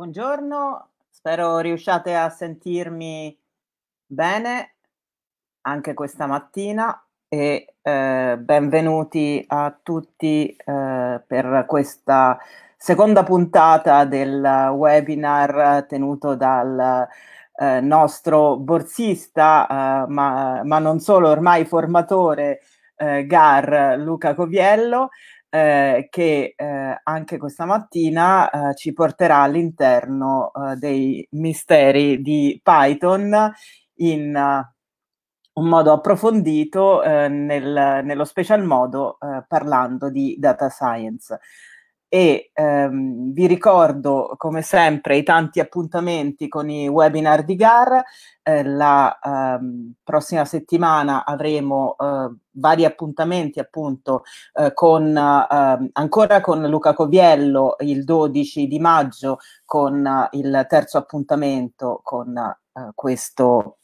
Buongiorno, spero riusciate a sentirmi bene anche questa mattina e eh, benvenuti a tutti eh, per questa seconda puntata del webinar tenuto dal eh, nostro borsista, eh, ma, ma, non solo, ormai formatore eh, GAR Luca Coviello eh, che eh, anche questa mattina eh, ci porterà all'interno eh, dei misteri di Python in uh, un modo approfondito eh, nel, nello special modo parlando di data science e ehm, vi ricordo come sempre i tanti appuntamenti con i webinar di GAR. Eh, la ehm, prossima settimana avremo eh, vari appuntamenti appunto eh, con ehm, ancora con Luca Coviello il 12 di maggio con il terzo appuntamento con eh, questo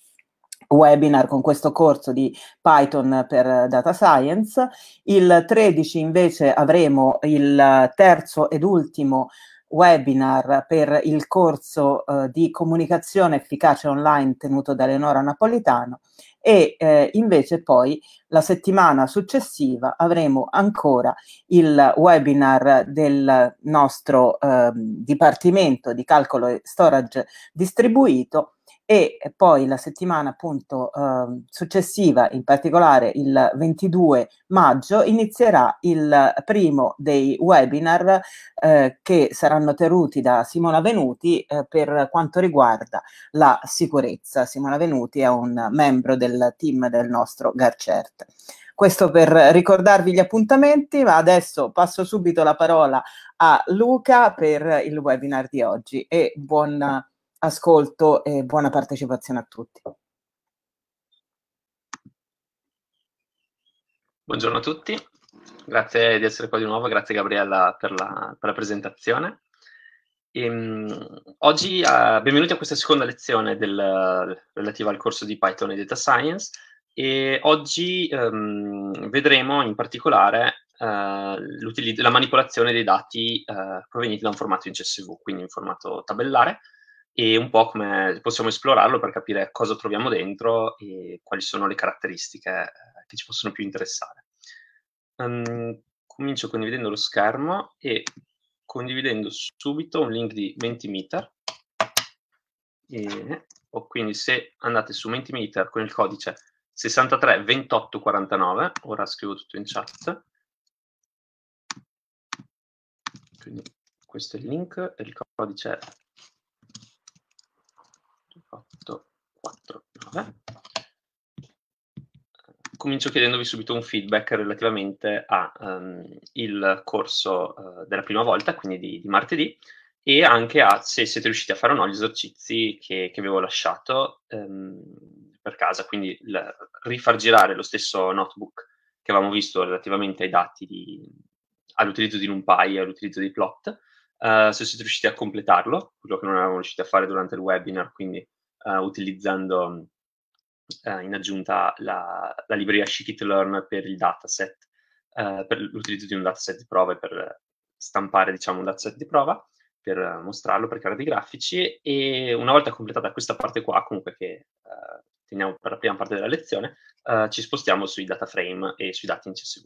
webinar con questo corso di Python per Data Science. Il 13 invece avremo il terzo ed ultimo webinar per il corso eh, di comunicazione efficace online tenuto da Eleonora Napolitano e eh, invece poi la settimana successiva avremo ancora il webinar del nostro eh, Dipartimento di Calcolo e Storage Distribuito e poi la settimana appunto eh, successiva, in particolare il 22 maggio, inizierà il primo dei webinar eh, che saranno tenuti da Simona Venuti eh, per quanto riguarda la sicurezza. Simona Venuti è un membro del team del nostro Garcert. Questo per ricordarvi gli appuntamenti, ma adesso passo subito la parola a Luca per il webinar di oggi e buon ascolto e buona partecipazione a tutti. Buongiorno a tutti, grazie di essere qua di nuovo, grazie Gabriella per la, per la presentazione. E, um, oggi uh, benvenuti a questa seconda lezione del, relativa al corso di Python e Data Science e oggi um, vedremo in particolare uh, la manipolazione dei dati uh, provenienti da un formato in CSV, quindi in formato tabellare, e un po' come possiamo esplorarlo per capire cosa troviamo dentro e quali sono le caratteristiche eh, che ci possono più interessare. Um, comincio condividendo lo schermo e condividendo subito un link di Mentimeter. E, o quindi se andate su Mentimeter con il codice 632849, ora scrivo tutto in chat, quindi questo è il link, il codice 8, 4, 9. Comincio chiedendovi subito un feedback relativamente al um, corso uh, della prima volta, quindi di, di, martedì, e anche a se siete riusciti a fare o no gli esercizi che, che avevo lasciato um, per casa, quindi il, rifar girare lo stesso notebook che avevamo visto relativamente ai dati di, all'utilizzo di NumPy e all'utilizzo di plot, uh, se siete riusciti a completarlo, quello che non avevamo riuscito a fare durante il webinar, quindi uh, utilizzando uh, in aggiunta la, la libreria scikit-learn per il dataset, uh, per l'utilizzo di un dataset di prova e per stampare diciamo, un dataset di prova, per mostrarlo, per creare dei grafici e una volta completata questa parte qua, comunque che teniamo per la prima parte della lezione, ci spostiamo sui data frame e sui dati in CSV.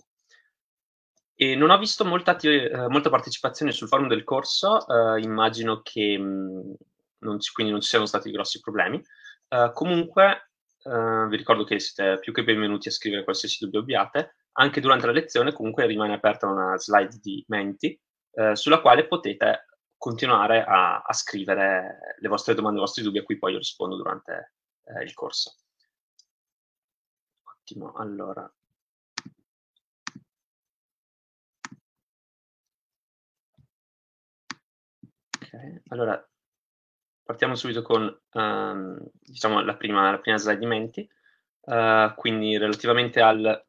E non ho visto molta, eh, molta, partecipazione sul forum del corso, eh, immagino che mh, non quindi non ci siano stati grossi problemi. Uh, comunque, uh, vi ricordo che siete più che benvenuti a scrivere qualsiasi dubbio abbiate. Anche durante la lezione, comunque, rimane aperta una slide di Menti, uh, sulla quale potete continuare a, a, scrivere le vostre domande, i vostri dubbi, a cui poi io rispondo durante eh, il corso. Ottimo, allora. Ok, allora Partiamo subito con um, diciamo, la, prima, la, prima, slide di Menti, uh, quindi relativamente al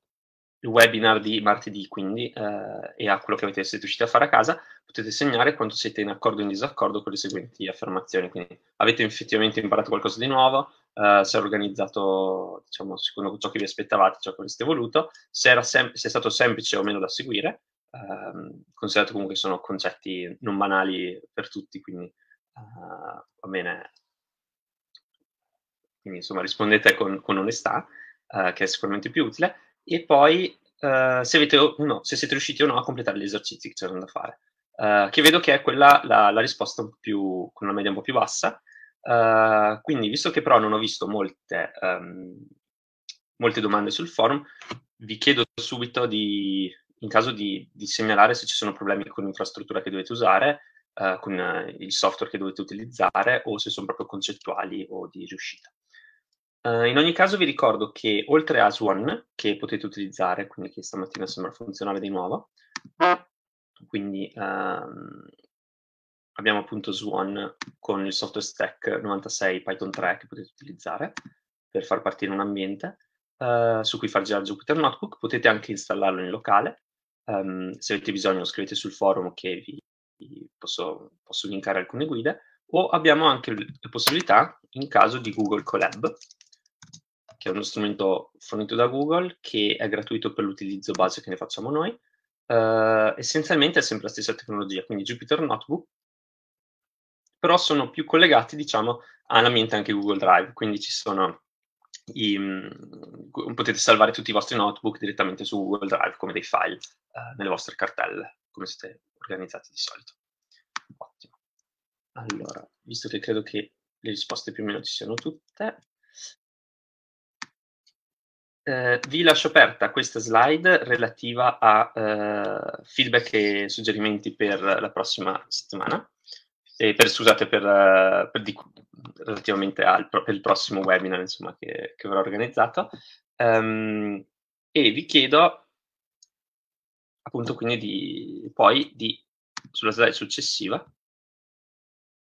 webinar di martedì quindi, uh, e a quello che avete, siete riusciti a fare a casa, potete segnare quanto siete in accordo o in disaccordo con le seguenti affermazioni. Quindi avete effettivamente imparato qualcosa di nuovo, uh, se è organizzato diciamo, secondo ciò che vi aspettavate, ciò che avreste voluto, se, se, è stato semplice o meno da seguire, uh, considerate comunque che sono concetti non banali per tutti, quindi uh, va bene, quindi insomma rispondete con, con onestà, uh, che è sicuramente più utile, e poi uh, se, avete no, se siete riusciti o no a completare gli esercizi che c'erano da fare, che vedo che è quella la, la, risposta più, con una media un po' più bassa, quindi visto che però non ho visto molte, um, molte domande sul forum, vi chiedo subito di, in caso di, di, segnalare se ci sono problemi con l'infrastruttura che dovete usare, uh, con uh, il software che dovete utilizzare o se sono proprio concettuali o di riuscita. Uh, in ogni caso vi ricordo che oltre a Swan, che potete utilizzare, quindi che stamattina sembra funzionare di nuovo, quindi um, abbiamo appunto Swan con il software stack 96 Python 3 che potete utilizzare per far partire un ambiente uh, su cui far girare Jupyter Notebook, potete anche installarlo in locale Um, se avete bisogno scrivete sul forum che vi posso, posso, linkare alcune guide o abbiamo anche la possibilità in caso di Google Colab che è uno strumento fornito da Google che è gratuito per l'utilizzo base che ne facciamo noi uh, essenzialmente è sempre la stessa tecnologia quindi Jupyter Notebook però sono più collegati diciamo all'ambiente anche Google Drive quindi ci sono i, mm, potete salvare tutti i vostri notebook direttamente su Google Drive come dei file eh, nelle vostre cartelle, come siete organizzati di solito. Ottimo. Allora, visto che credo che le risposte più o meno ci siano tutte, eh, vi lascio aperta questa slide relativa a eh, feedback e suggerimenti per la prossima settimana e per, scusate, per, eh, per di, relativamente al per il prossimo webinar insomma, che, che avrò organizzato. Um, e vi chiedo appunto quindi di, poi di, sulla slide successiva,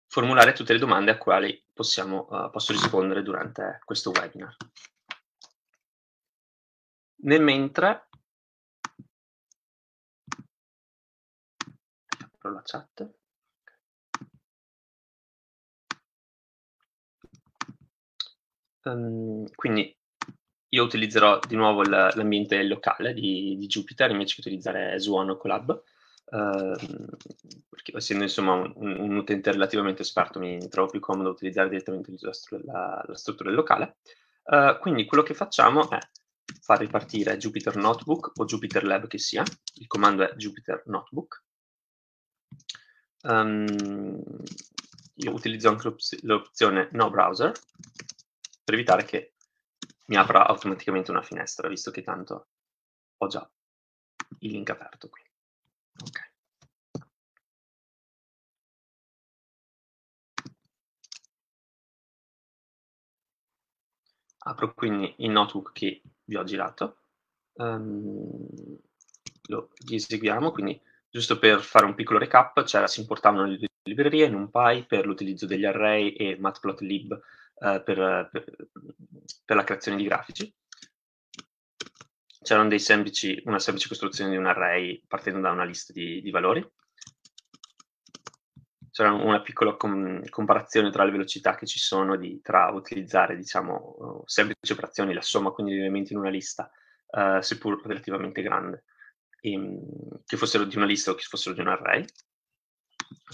formulare tutte le domande a quali possiamo, uh, posso rispondere durante questo webinar. Nel mentre, apro la chat. Um, quindi io utilizzerò di nuovo l'ambiente locale di, di, Jupyter invece che utilizzare Swan o Colab, uh, perché essendo insomma un, un, utente relativamente esperto mi trovo più comodo utilizzare direttamente la, la struttura del locale. Uh, quindi quello che facciamo è far ripartire Jupyter Notebook o Jupyter Lab che sia, il comando è Jupyter Notebook. Um, io utilizzo anche l'opzione No Browser per evitare che mi apra automaticamente una finestra, visto che tanto ho già il link aperto qui. Ok. Apro quindi il notebook che vi ho girato, um, lo eseguiamo, quindi giusto per fare un piccolo recap, cioè si importavano le librerie NumPy per l'utilizzo degli array e matplotlib eh, per, per, per, la creazione di grafici. C'erano una semplice costruzione di un array partendo da una lista di, di valori. C'era una piccola com comparazione tra le velocità che ci sono di, tra utilizzare, diciamo, semplici operazioni, la somma quindi di elementi in una lista, uh, seppur relativamente grande, e, ehm, che fossero di una lista o che fossero di un array.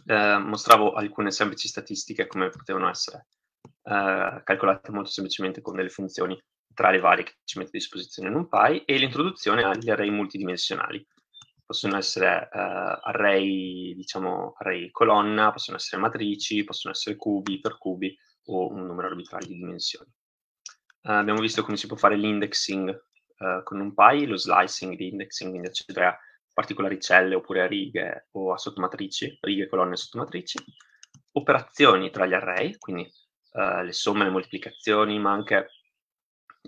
Uh, mostravo alcune semplici statistiche come potevano essere eh, calcolate molto semplicemente con delle funzioni tra le varie che ci mette a disposizione NumPy e l'introduzione agli array multidimensionali. Possono essere eh, array, diciamo, array colonna, possono essere matrici, possono essere cubi per cubi o un numero arbitrario di dimensioni. Uh, abbiamo visto come si può fare l'indexing uh, con NumPy, lo slicing di indexing, quindi accedere a particolari celle oppure a righe o a sottomatrici, righe, colonne e sottomatrici. Operazioni tra gli array, quindi uh, le somme, le moltiplicazioni, ma anche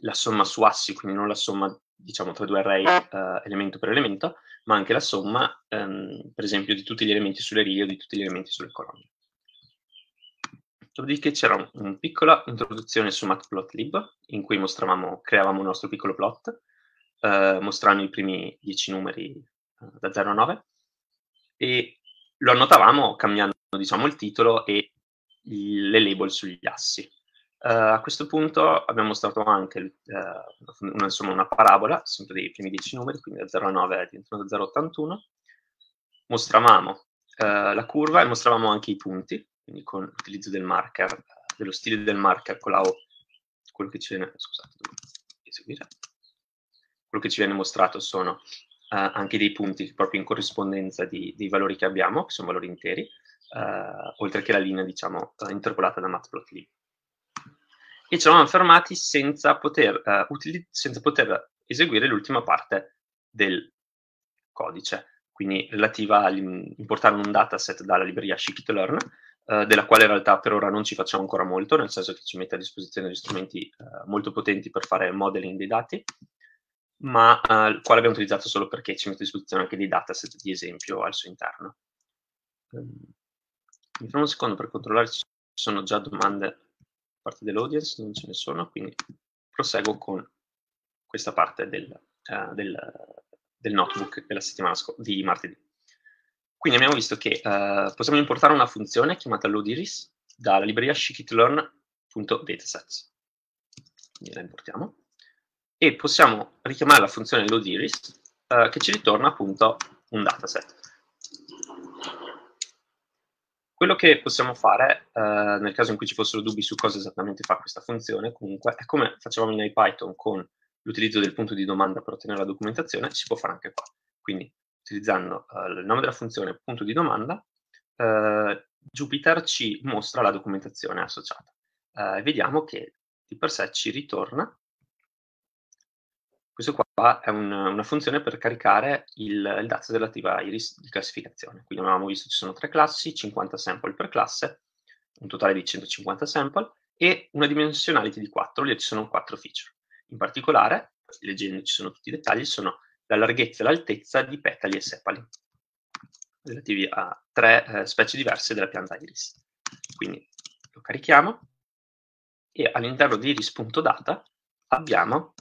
la somma su assi, quindi non la somma diciamo tra due array uh, elemento per elemento, ma anche la somma, um, per esempio, di tutti gli elementi sulle righe o di tutti gli elementi sulle colonne. Dopodiché c'era una un piccola introduzione su matplotlib, in cui mostravamo, creavamo un nostro piccolo plot, uh, mostrando i primi 10 numeri uh, da 0 a 9, e lo annotavamo cambiando diciamo, il titolo e le label sugli assi. Uh, a questo punto abbiamo mostrato anche uh, una, insomma, una parabola, sempre dei primi 10 numeri, quindi da 0 a 9 diventano da 0 a 81. Mostravamo uh, la curva e mostravamo anche i punti, quindi con l'utilizzo del marker, dello stile del marker con la O, quello che ci viene, scusate, eseguire. Quello che ci viene mostrato sono anche dei punti proprio in corrispondenza di, dei valori che abbiamo, che sono valori interi, uh, oltre che la linea, diciamo, uh, interpolata da matplotlib. E ci eravamo fermati senza poter, senza poter eseguire l'ultima parte del codice, quindi relativa all'importare un dataset dalla libreria scikit-learn, Uh, della quale in realtà per ora non ci facciamo ancora molto, nel senso che ci mette a disposizione degli strumenti uh, molto potenti per fare modeling dei dati, ma uh, il quale abbiamo utilizzato solo perché ci mette a disposizione anche dei dataset di esempio al suo interno. Mi fermo un secondo per controllare se ci sono già domande da parte dell'audience, non ce ne sono, quindi proseguo con questa parte del, uh, del, del notebook della settimana di martedì. Quindi abbiamo visto che uh, possiamo importare una funzione chiamata loadiris dalla libreria scikit-learn.datasets. Quindi la importiamo e possiamo richiamare la funzione loadiris uh, che ci ritorna appunto un dataset. Quello che possiamo fare, uh, nel caso in cui ci fossero dubbi su cosa esattamente fa questa funzione, comunque, è come facevamo in IPython con l'utilizzo del punto di domanda per ottenere la documentazione, si può fare anche qua. Quindi, utilizzando uh, il nome della funzione punto di domanda, Jupyter ci mostra la documentazione associata. e vediamo che di per sé ci ritorna questo qua è un, una funzione per caricare il, il dataset relativa a iris di classificazione. Quindi avevamo visto che ci sono tre classi, 50 sample per classe, un totale di 150 sample, e una dimensionality di 4, lì ci sono 4 feature. In particolare, leggendo ci sono tutti i dettagli, sono la larghezza e l'altezza di petali e sepali, relativi a tre eh, specie diverse della pianta iris. Quindi lo carichiamo e all'interno di iris.data abbiamo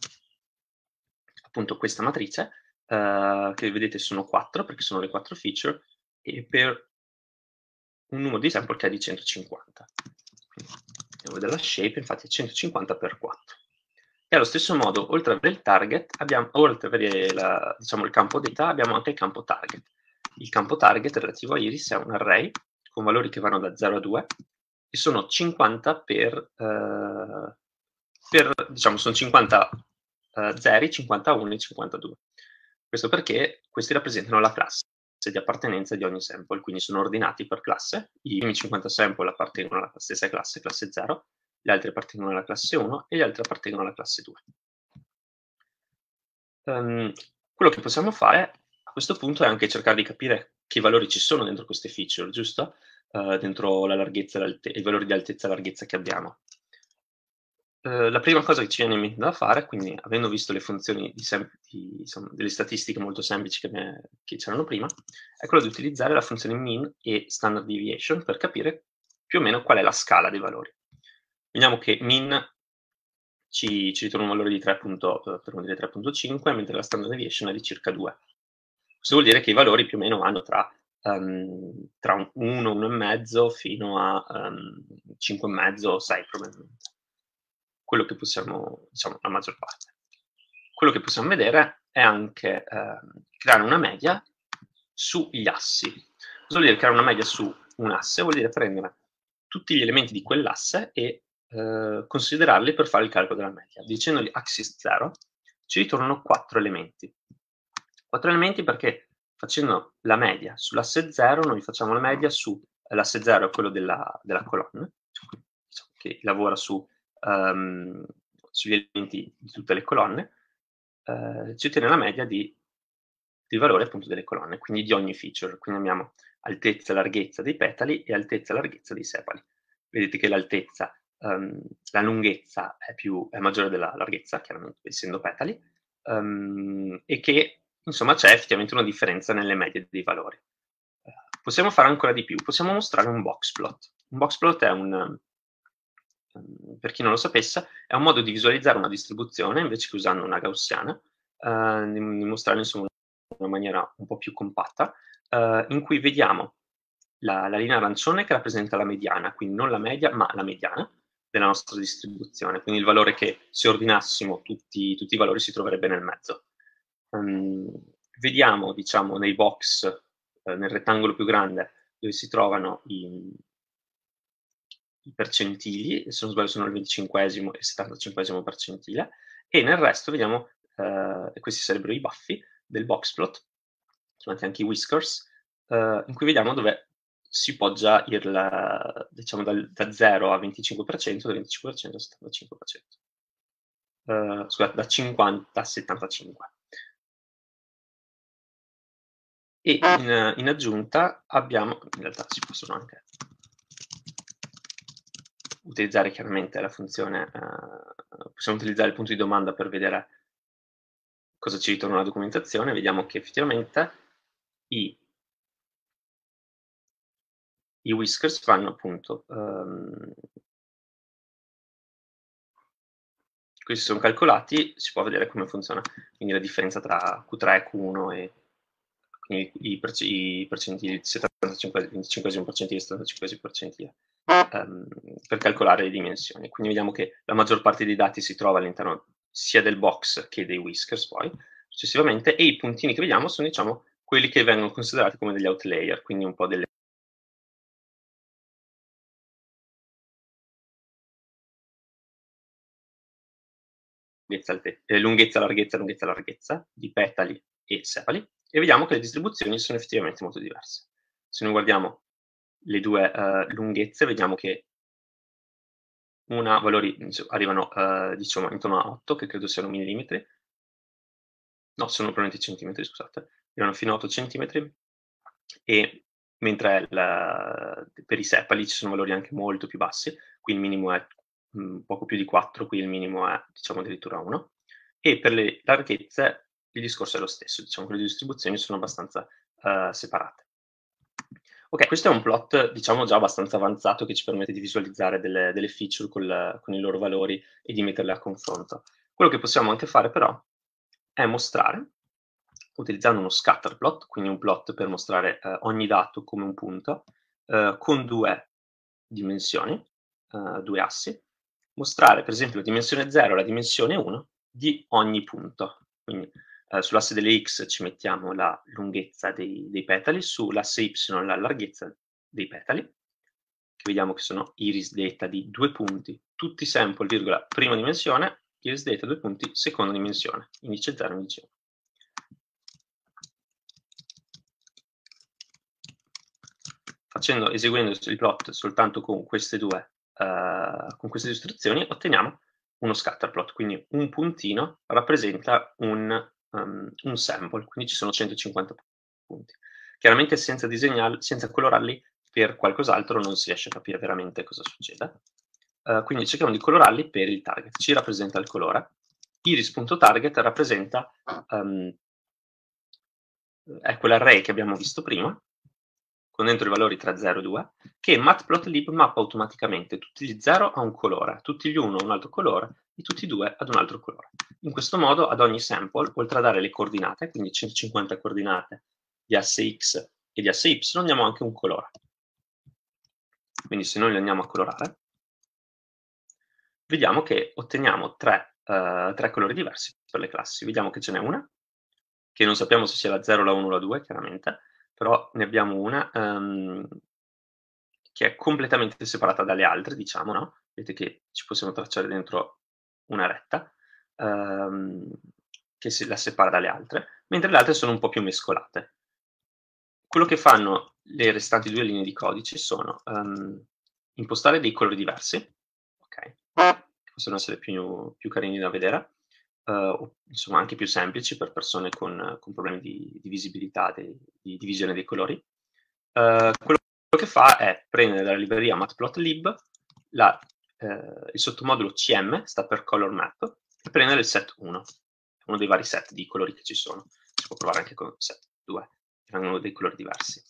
appunto questa matrice, uh, che vedete sono 4, perché sono le 4 feature, e per un numero di sample che è di 150. Quindi, andiamo a vedere la shape, infatti è 150 per 4. E allo stesso modo, oltre ad avere il target, abbiamo, oltre ad avere la, diciamo, il campo data, abbiamo anche il campo target. Il campo target relativo a iris è un array con valori che vanno da 0 a 2 e sono 50 per, uh, per diciamo, sono 50 uh, 0, 51 e 52. Questo perché questi rappresentano la classe di appartenenza di ogni sample, quindi sono ordinati per classe. I primi 50 sample appartengono alla stessa classe, classe 0, gli altri appartengono alla classe 1 e gli altri appartengono alla classe 2. Um, ehm, quello che possiamo fare a questo punto è anche cercare di capire che valori ci sono dentro queste feature, giusto? Uh, dentro la larghezza e i valori di altezza e larghezza che abbiamo. Eh, la prima cosa che ci viene in mente da fare, quindi avendo visto le funzioni di di, insomma, delle statistiche molto semplici che, me, che c'erano prima, è quello di utilizzare la funzione mean e standard deviation per capire più o meno qual è la scala dei valori. Vediamo che mean ci, ci ritorna un valore di 3.5, mentre la standard deviation è di circa 2. Questo vuol dire che i valori più o meno vanno tra, um, tra 1, 1,5 fino a um, 5,5 6 probabilmente quello che possiamo, diciamo, la maggior parte. Quello che possiamo vedere è anche eh, creare una media sugli assi. Cosa vuol dire creare una media su un asse? Vuol dire prendere tutti gli elementi di quell'asse e eh, considerarli per fare il calcolo della media. Dicendogli axis 0, ci ritornano quattro elementi. Quattro elementi perché facendo la media sull'asse 0, noi facciamo la media su l'asse 0 è quello della, della colonna, che lavora su um, sugli elementi di tutte le colonne, uh, ci ottiene la media di, del valore appunto delle colonne, quindi di ogni feature. Quindi abbiamo altezza e larghezza dei petali e altezza e larghezza dei sepali. Vedete che l'altezza, um, la lunghezza è, più, è, maggiore della larghezza, chiaramente essendo petali, um, e che insomma c'è effettivamente una differenza nelle medie dei valori. Uh, possiamo fare ancora di più, possiamo mostrare un box plot. Un box plot è un, Ehm, per chi non lo sapesse, è un modo di visualizzare una distribuzione invece che usando una gaussiana, eh, di mostrarla insomma in una maniera un po' più compatta, eh, in cui vediamo la, la, linea arancione che rappresenta la mediana, quindi non la media, ma la mediana della nostra distribuzione, quindi il valore che se ordinassimo tutti, tutti i valori si troverebbe nel mezzo. Um, vediamo, diciamo, nei box, eh, nel rettangolo più grande, dove si trovano i percentili, se non sbaglio sono il 25 e il 75 percentile, e nel resto vediamo, eh, questi sarebbero i baffi del boxplot, chiamati anche i whiskers, eh, in cui vediamo dove si poggia il, diciamo dal, da 0 a 25%, da 25% a 75%. Uh, scusate, da 50 a 75. E in, in, aggiunta abbiamo, in realtà si possono anche utilizzare chiaramente la funzione, uh, possiamo utilizzare il punto di domanda per vedere cosa ci ritorna la documentazione, vediamo che effettivamente i i whiskers fanno appunto um, questi sono calcolati, si può vedere come funziona, quindi la differenza tra Q3 e Q1 e quindi i, perc- i percentili, il 75, 25 percentile e il 75 percentile um, per calcolare le dimensioni. Quindi vediamo che la maggior parte dei dati si trova all'interno sia del box che dei whiskers poi, successivamente, e i puntini che vediamo sono diciamo quelli che vengono considerati come degli outlayer, quindi un po' delle lunghezza, eh, lunghezza, larghezza, lunghezza, larghezza di petali e sepali e vediamo che le distribuzioni sono effettivamente molto diverse. Se noi guardiamo le due uh, lunghezze, vediamo che una valori arrivano uh, diciamo intorno a 8, che credo siano millimetri, no, sono probabilmente centimetri, scusate, arrivano fino a 8 centimetri, e mentre la, per i sepali ci sono valori anche molto più bassi, qui il minimo è mh, poco più di 4, qui il minimo è diciamo addirittura 1, e per le larghezze il discorso è lo stesso, diciamo che le distribuzioni sono abbastanza uh, separate. Ok, questo è un plot, diciamo, già abbastanza avanzato che ci permette di visualizzare delle, delle feature col, con i loro valori e di metterle a confronto. Quello che possiamo anche fare però è mostrare, utilizzando uno scatter plot, quindi un plot per mostrare eh, ogni dato come un punto, eh, con due dimensioni, eh, due assi, mostrare per esempio la dimensione 0 e la dimensione 1 di ogni punto. Quindi eh, sull'asse delle x ci mettiamo la lunghezza dei, dei, petali, sull'asse y la larghezza dei petali, che vediamo che sono iris delta di due punti, tutti sample, virgola, prima dimensione, iris delta due punti, seconda dimensione, indice 0, indice 1. Facendo, eseguendo il plot soltanto con queste due uh, con queste istruzioni otteniamo uno scatter plot, quindi un puntino rappresenta un, um, un sample, quindi ci sono 150 punti. Chiaramente senza senza colorarli per qualcos'altro non si riesce a capire veramente cosa succede. Uh, quindi cerchiamo di colorarli per il target. Ci rappresenta il colore. Iris.target rappresenta um, è quell'array che abbiamo visto prima, con dentro i valori tra 0 e 2, che matplotlib mappa automaticamente tutti gli 0 a un colore, tutti gli 1 a un altro colore e tutti i 2 ad un altro colore. In questo modo ad ogni sample, oltre a dare le coordinate, quindi 150 coordinate di asse x e di asse y, diamo anche un colore. Quindi se noi li andiamo a colorare, vediamo che otteniamo tre, uh, tre colori diversi per le classi. Vediamo che ce n'è una, che non sappiamo se sia la 0, la 1 o la 2, chiaramente, però ne abbiamo una um, che è completamente separata dalle altre, diciamo, no? Vedete che ci possiamo tracciare dentro una retta um, che si, la separa dalle altre, mentre le altre sono un po' più mescolate. Quello che fanno le restanti due linee di codice sono um, impostare dei colori diversi, ok? Che possono essere più, più carini da vedere, uh, insomma anche più semplici per persone con, con problemi di, di visibilità, di, di, divisione dei colori. Uh, quello che fa è prendere dalla libreria matplotlib la, uh, il sottomodulo CM, sta per color map, e prendere il set 1, uno dei vari set di colori che ci sono. Si può provare anche con set 2, che vengono dei colori diversi.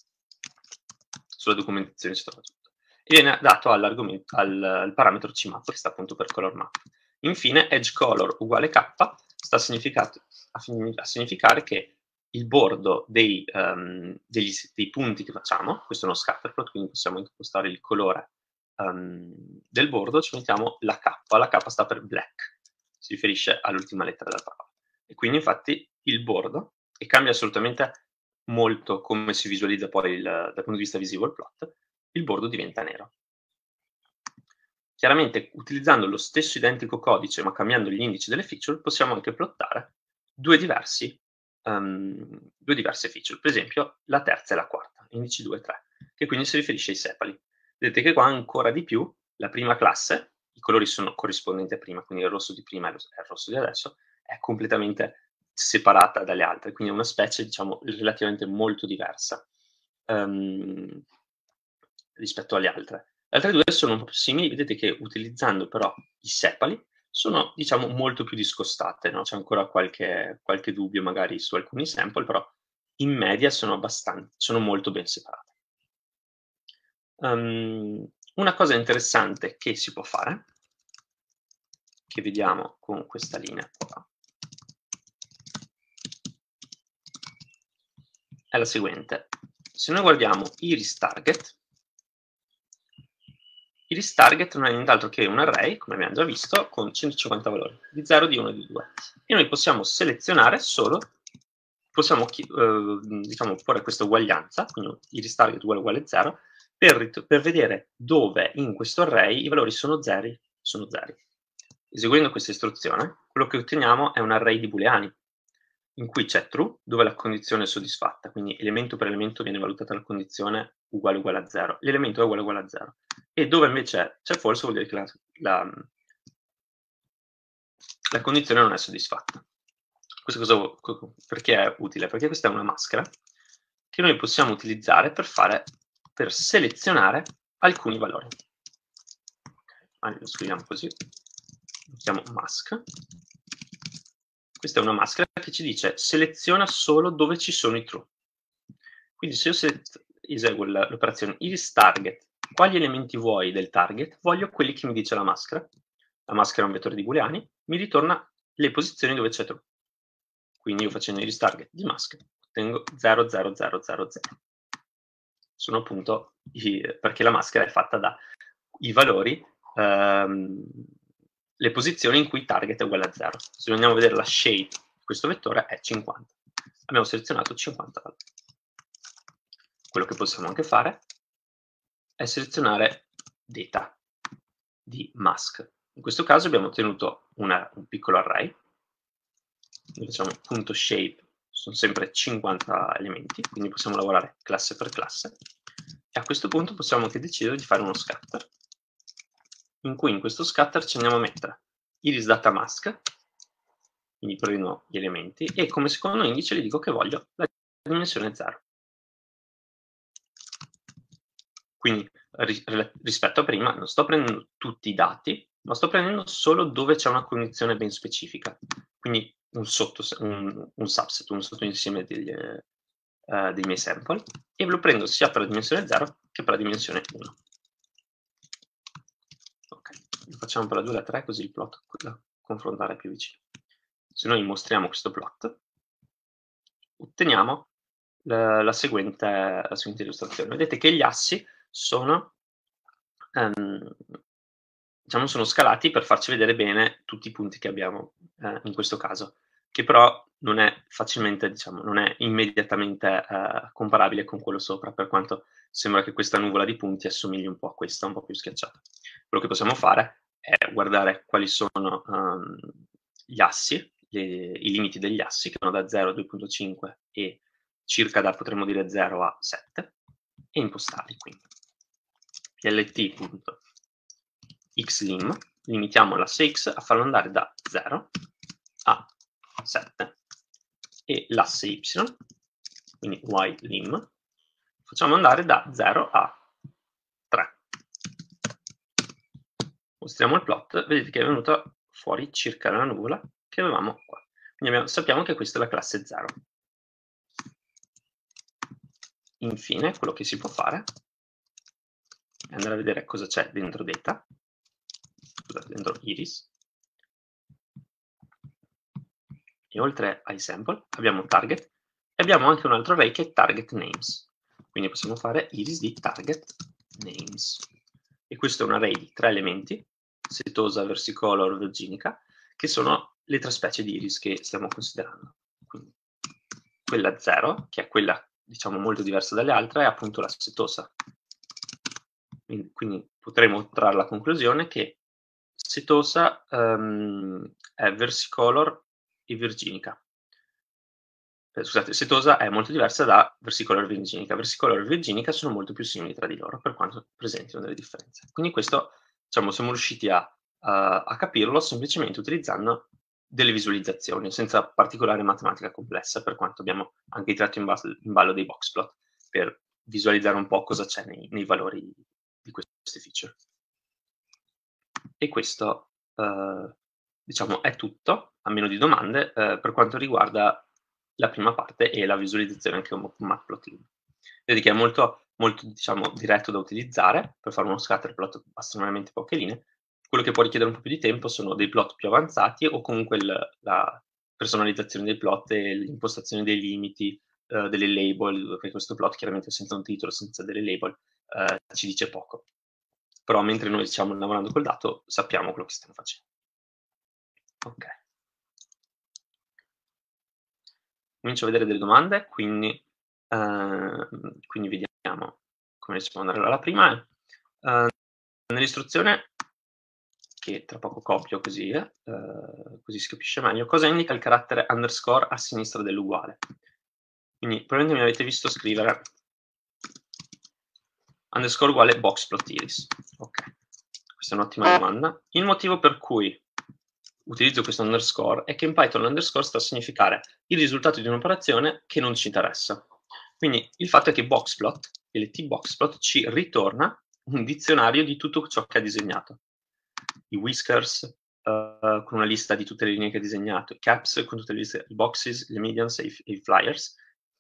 Sulla documentazione si trova tutto. E viene dato al, al parametro CMAP, che sta appunto per color map. Infine, edge color uguale k sta a, a significare che il bordo dei, um, degli, dei, punti che facciamo, questo è uno scatterplot, quindi possiamo impostare il colore um, del bordo, ci mettiamo la k, la k sta per black, si riferisce all'ultima lettera della parola. E quindi infatti il bordo, e cambia assolutamente molto come si visualizza poi il, dal punto di vista visivo il plot, il bordo diventa nero. chiaramente utilizzando lo stesso identico codice ma cambiando gli indici delle feature possiamo anche plottare due, diversi, um, due diverse feature, per esempio la terza e la quarta, indici 2 e 3, che quindi si riferisce ai sepali. Vedete che qua ancora di più la prima classe, i colori sono corrispondenti a prima, quindi il rosso di prima e il rosso di adesso, è completamente separata dalle altre, quindi è una specie, diciamo, relativamente molto diversa um, rispetto alle altre. Le altre due sono un po' più simili, vedete che utilizzando però i sepali sono, diciamo, molto più discostate, no? C'è ancora qualche, qualche dubbio magari su alcuni sample, però in media sono, sono molto ben separate. Um, una cosa interessante che si può fare, che vediamo con questa linea qua, è la seguente. Se noi guardiamo iris target, iris target non è nient'altro che un array, come abbiamo già visto, con 150 valori, di 0, di 1 e di 2. E noi possiamo selezionare solo, possiamo eh, diciamo, porre questa uguaglianza, quindi iris target uguale uguale 0, per, per vedere dove in questo array i valori sono zeri, sono zeri. Eseguendo questa istruzione, quello che otteniamo è un array di booleani, in cui c'è true, dove la condizione è soddisfatta, quindi elemento per elemento viene valutata la condizione uguale uguale a 0, l'elemento è uguale uguale a 0, e dove invece c'è false vuol dire che la, la, la condizione non è soddisfatta. Cosa, perché è utile? Perché questa è una maschera che noi possiamo utilizzare per, fare, per selezionare alcuni valori. Okay, lo scriviamo così, lo chiamo mask, questa è una maschera che ci dice seleziona solo dove ci sono i true. Quindi se io eseguo l'operazione iris target, quali elementi vuoi del target? Voglio quelli che mi dice la maschera. La maschera è un vettore di booleani, mi ritorna le posizioni dove c'è true. Quindi io facendo iris target di maschera ottengo 0, 0, 0, 0, 0. Sono appunto i, perché la maschera è fatta da i valori ehm, le posizioni in cui target è uguale a 0. Se andiamo a vedere la shape di questo vettore è 50. Abbiamo selezionato 50 valori. Quello che possiamo anche fare è selezionare data di mask. In questo caso abbiamo ottenuto una, un piccolo array. Facciamo punto shape, sono sempre 50 elementi, quindi possiamo lavorare classe per classe. E a questo punto possiamo anche decidere di fare uno scatter in cui in questo scatter ci andiamo a mettere iris data mask, quindi prendo gli elementi, e come secondo indice gli dico che voglio la dimensione 0. Quindi rispetto a prima non sto prendendo tutti i dati, ma sto prendendo solo dove c'è una condizione ben specifica. Quindi un, sotto, un, un subset, un sottoinsieme degli, eh, dei miei sample, e lo prendo sia per la dimensione 0 che per la dimensione 1 facciamo per la 2 e la 3 così il plot da confrontare più vicino. Se noi mostriamo questo plot, otteniamo la, la, seguente, la seguente, illustrazione. Vedete che gli assi sono, um, diciamo, sono scalati per farci vedere bene tutti i punti che abbiamo eh, in questo caso, che però non è facilmente, diciamo, non è immediatamente eh, comparabile con quello sopra, per quanto sembra che questa nuvola di punti assomigli un po' a questa, un po' più schiacciata. Quello che possiamo fare è guardare quali sono um, gli assi, le, i limiti degli assi, che vanno da 0 a 2.5 e circa da, potremmo dire, 0 a 7, e impostarli quindi. plt.xlim, limitiamo l'asse x a farlo andare da 0 a 7, e l'asse y, quindi ylim, facciamo andare da 0 a mostriamo il plot, vedete che è venuta fuori circa la nuvola che avevamo qua. Quindi abbiamo, sappiamo che questa è la classe 0. Infine, quello che si può fare è andare a vedere cosa c'è dentro data, scusate, dentro iris, e oltre ai sample abbiamo target e abbiamo anche un altro array che è target names. Quindi possiamo fare iris di target names. E questo è un array di tre elementi setosa, versicolor, virginica, che sono le tre specie di iris che stiamo considerando. Quindi, quella 0, che è quella diciamo molto diversa dalle altre, è appunto la setosa. quindi potremo trarre la conclusione che Setosa um, è versicolor e virginica. Eh, scusate, Setosa è molto diversa da versicolor e virginica. Versicolor e virginica sono molto più simili tra di loro, per quanto presentino delle differenze. Quindi questo, diciamo, siamo riusciti a, a, a capirlo semplicemente utilizzando delle visualizzazioni, senza particolare matematica complessa, per quanto abbiamo anche tratto in, in ballo dei boxplot, per visualizzare un po' cosa c'è nei, nei valori di queste feature. E questo, eh, diciamo, è tutto, a meno di domande, eh, per quanto riguarda la prima parte e la visualizzazione anche con Matplotlib. Vedi che è molto, molto diciamo, diretto da utilizzare per fare uno scatterplot a estremamente poche linee. Quello che può richiedere un po' più di tempo sono dei plot più avanzati o comunque il, la personalizzazione dei plot e l'impostazione dei limiti, uh, delle label, perché questo plot chiaramente senza un titolo, senza delle label, uh, ci dice poco però mentre noi stiamo lavorando col dato sappiamo quello che stiamo facendo. Ok. Comincio a vedere delle domande, quindi, eh, quindi vediamo come rispondere. Allora, la prima è, eh, nell'istruzione, che tra poco copio così, eh, così si capisce meglio, cosa indica il carattere underscore a sinistra dell'uguale? Quindi probabilmente mi avete visto scrivere underscore uguale boxplot iris. Ok, questa è un'ottima domanda. Il motivo per cui utilizzo questo underscore è che in Python l'underscore sta a significare il risultato di un'operazione che non ci interessa. Quindi il fatto è che boxplot, lt boxplot, ci ritorna un dizionario di tutto ciò che ha disegnato. I whiskers uh, con una lista di tutte le linee che ha disegnato, i caps con tutte le liste, i boxes, le medians e i, e i flyers,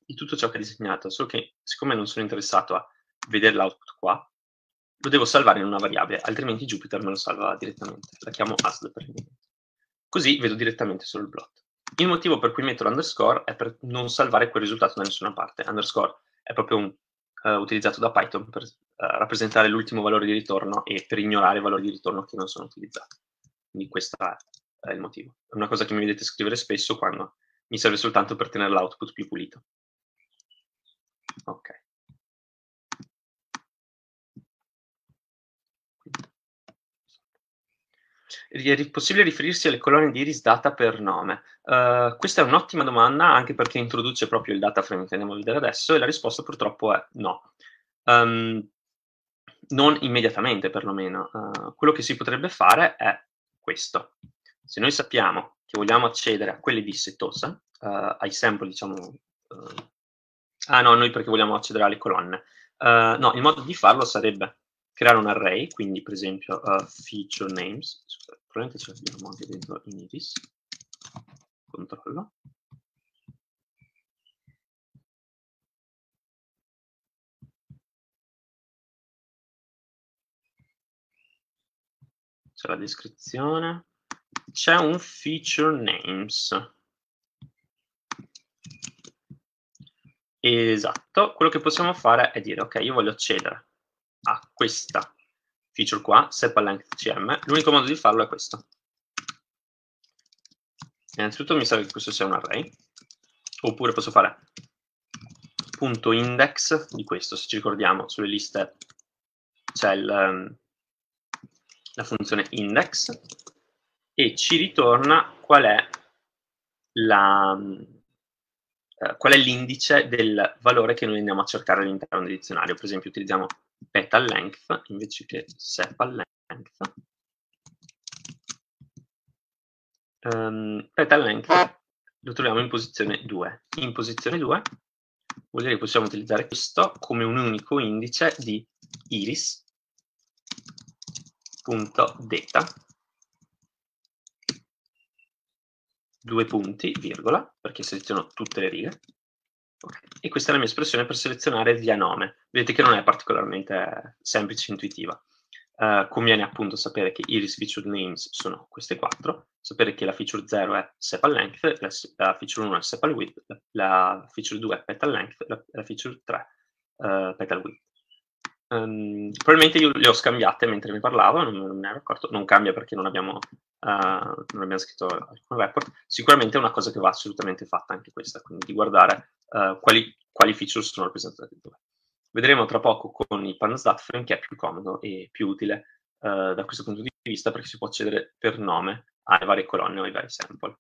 di tutto ciò che ha disegnato. Solo che siccome non sono interessato a vedere l'output qua, lo devo salvare in una variabile, altrimenti Jupyter me lo salva direttamente. La chiamo ASD per il momento. Così vedo direttamente solo il plot. Il motivo per cui metto l'underscore è per non salvare quel risultato da nessuna parte. Underscore è proprio un, uh, utilizzato da Python per uh, rappresentare l'ultimo valore di ritorno e per ignorare i valori di ritorno che non sono utilizzati. Quindi questo è il motivo. È una cosa che mi vedete scrivere spesso quando mi serve soltanto per tenere l'output più pulito. Ok. È possibile riferirsi alle colonne di iris data per nome? Uh, questa è un'ottima domanda anche perché introduce proprio il data frame che andiamo a vedere adesso e la risposta purtroppo è no. Um, non immediatamente perlomeno. Uh, quello che si potrebbe fare è questo. Se noi sappiamo che vogliamo accedere a quelli di Setosa, uh, ai sample diciamo... ah no, noi perché vogliamo accedere alle colonne. no, il modo di farlo sarebbe creare un array, quindi per esempio uh, feature names, probabilmente ce l'abbiamo anche dentro in iris, controllo. C'è la descrizione, c'è un feature names. Esatto, quello che possiamo fare è dire, ok, io voglio accedere a questa feature qua, sepal length cm, l'unico modo di farlo è questo. Innanzitutto mi serve che questo sia un array, oppure posso fare punto index di questo, se ci ricordiamo sulle liste c'è um, la funzione index e ci ritorna qual è la, uh, qual è l'indice del valore che noi andiamo a cercare all'interno del dizionario. Per esempio utilizziamo petal length invece che sepal length. Um, petal length lo troviamo in posizione 2. In posizione 2 vuol dire che possiamo utilizzare questo come un unico indice di iris.data due punti, virgola, perché seleziono tutte le righe, Okay. E questa è la mia espressione per selezionare via nome. Vedete che non è particolarmente semplice e intuitiva. Uh, conviene appunto sapere che iris feature names sono queste quattro, sapere che la feature 0 è sepal length, la, la feature 1 è sepal width, la, feature 2 è petal length, la, la feature 3 uh, eh, petal width. Um, probabilmente io le ho scambiate mentre mi parlavo, non, non ne ero accorto, non cambia perché non abbiamo, uh, non abbiamo scritto alcun report, sicuramente è una cosa che va assolutamente fatta anche questa, quindi di guardare uh, quali, quali, feature sono rappresentate dove. Vedremo tra poco con il Panzdatframe che è più comodo e più utile eh, da questo punto di vista perché si può accedere per nome alle varie colonne o ai vari sample.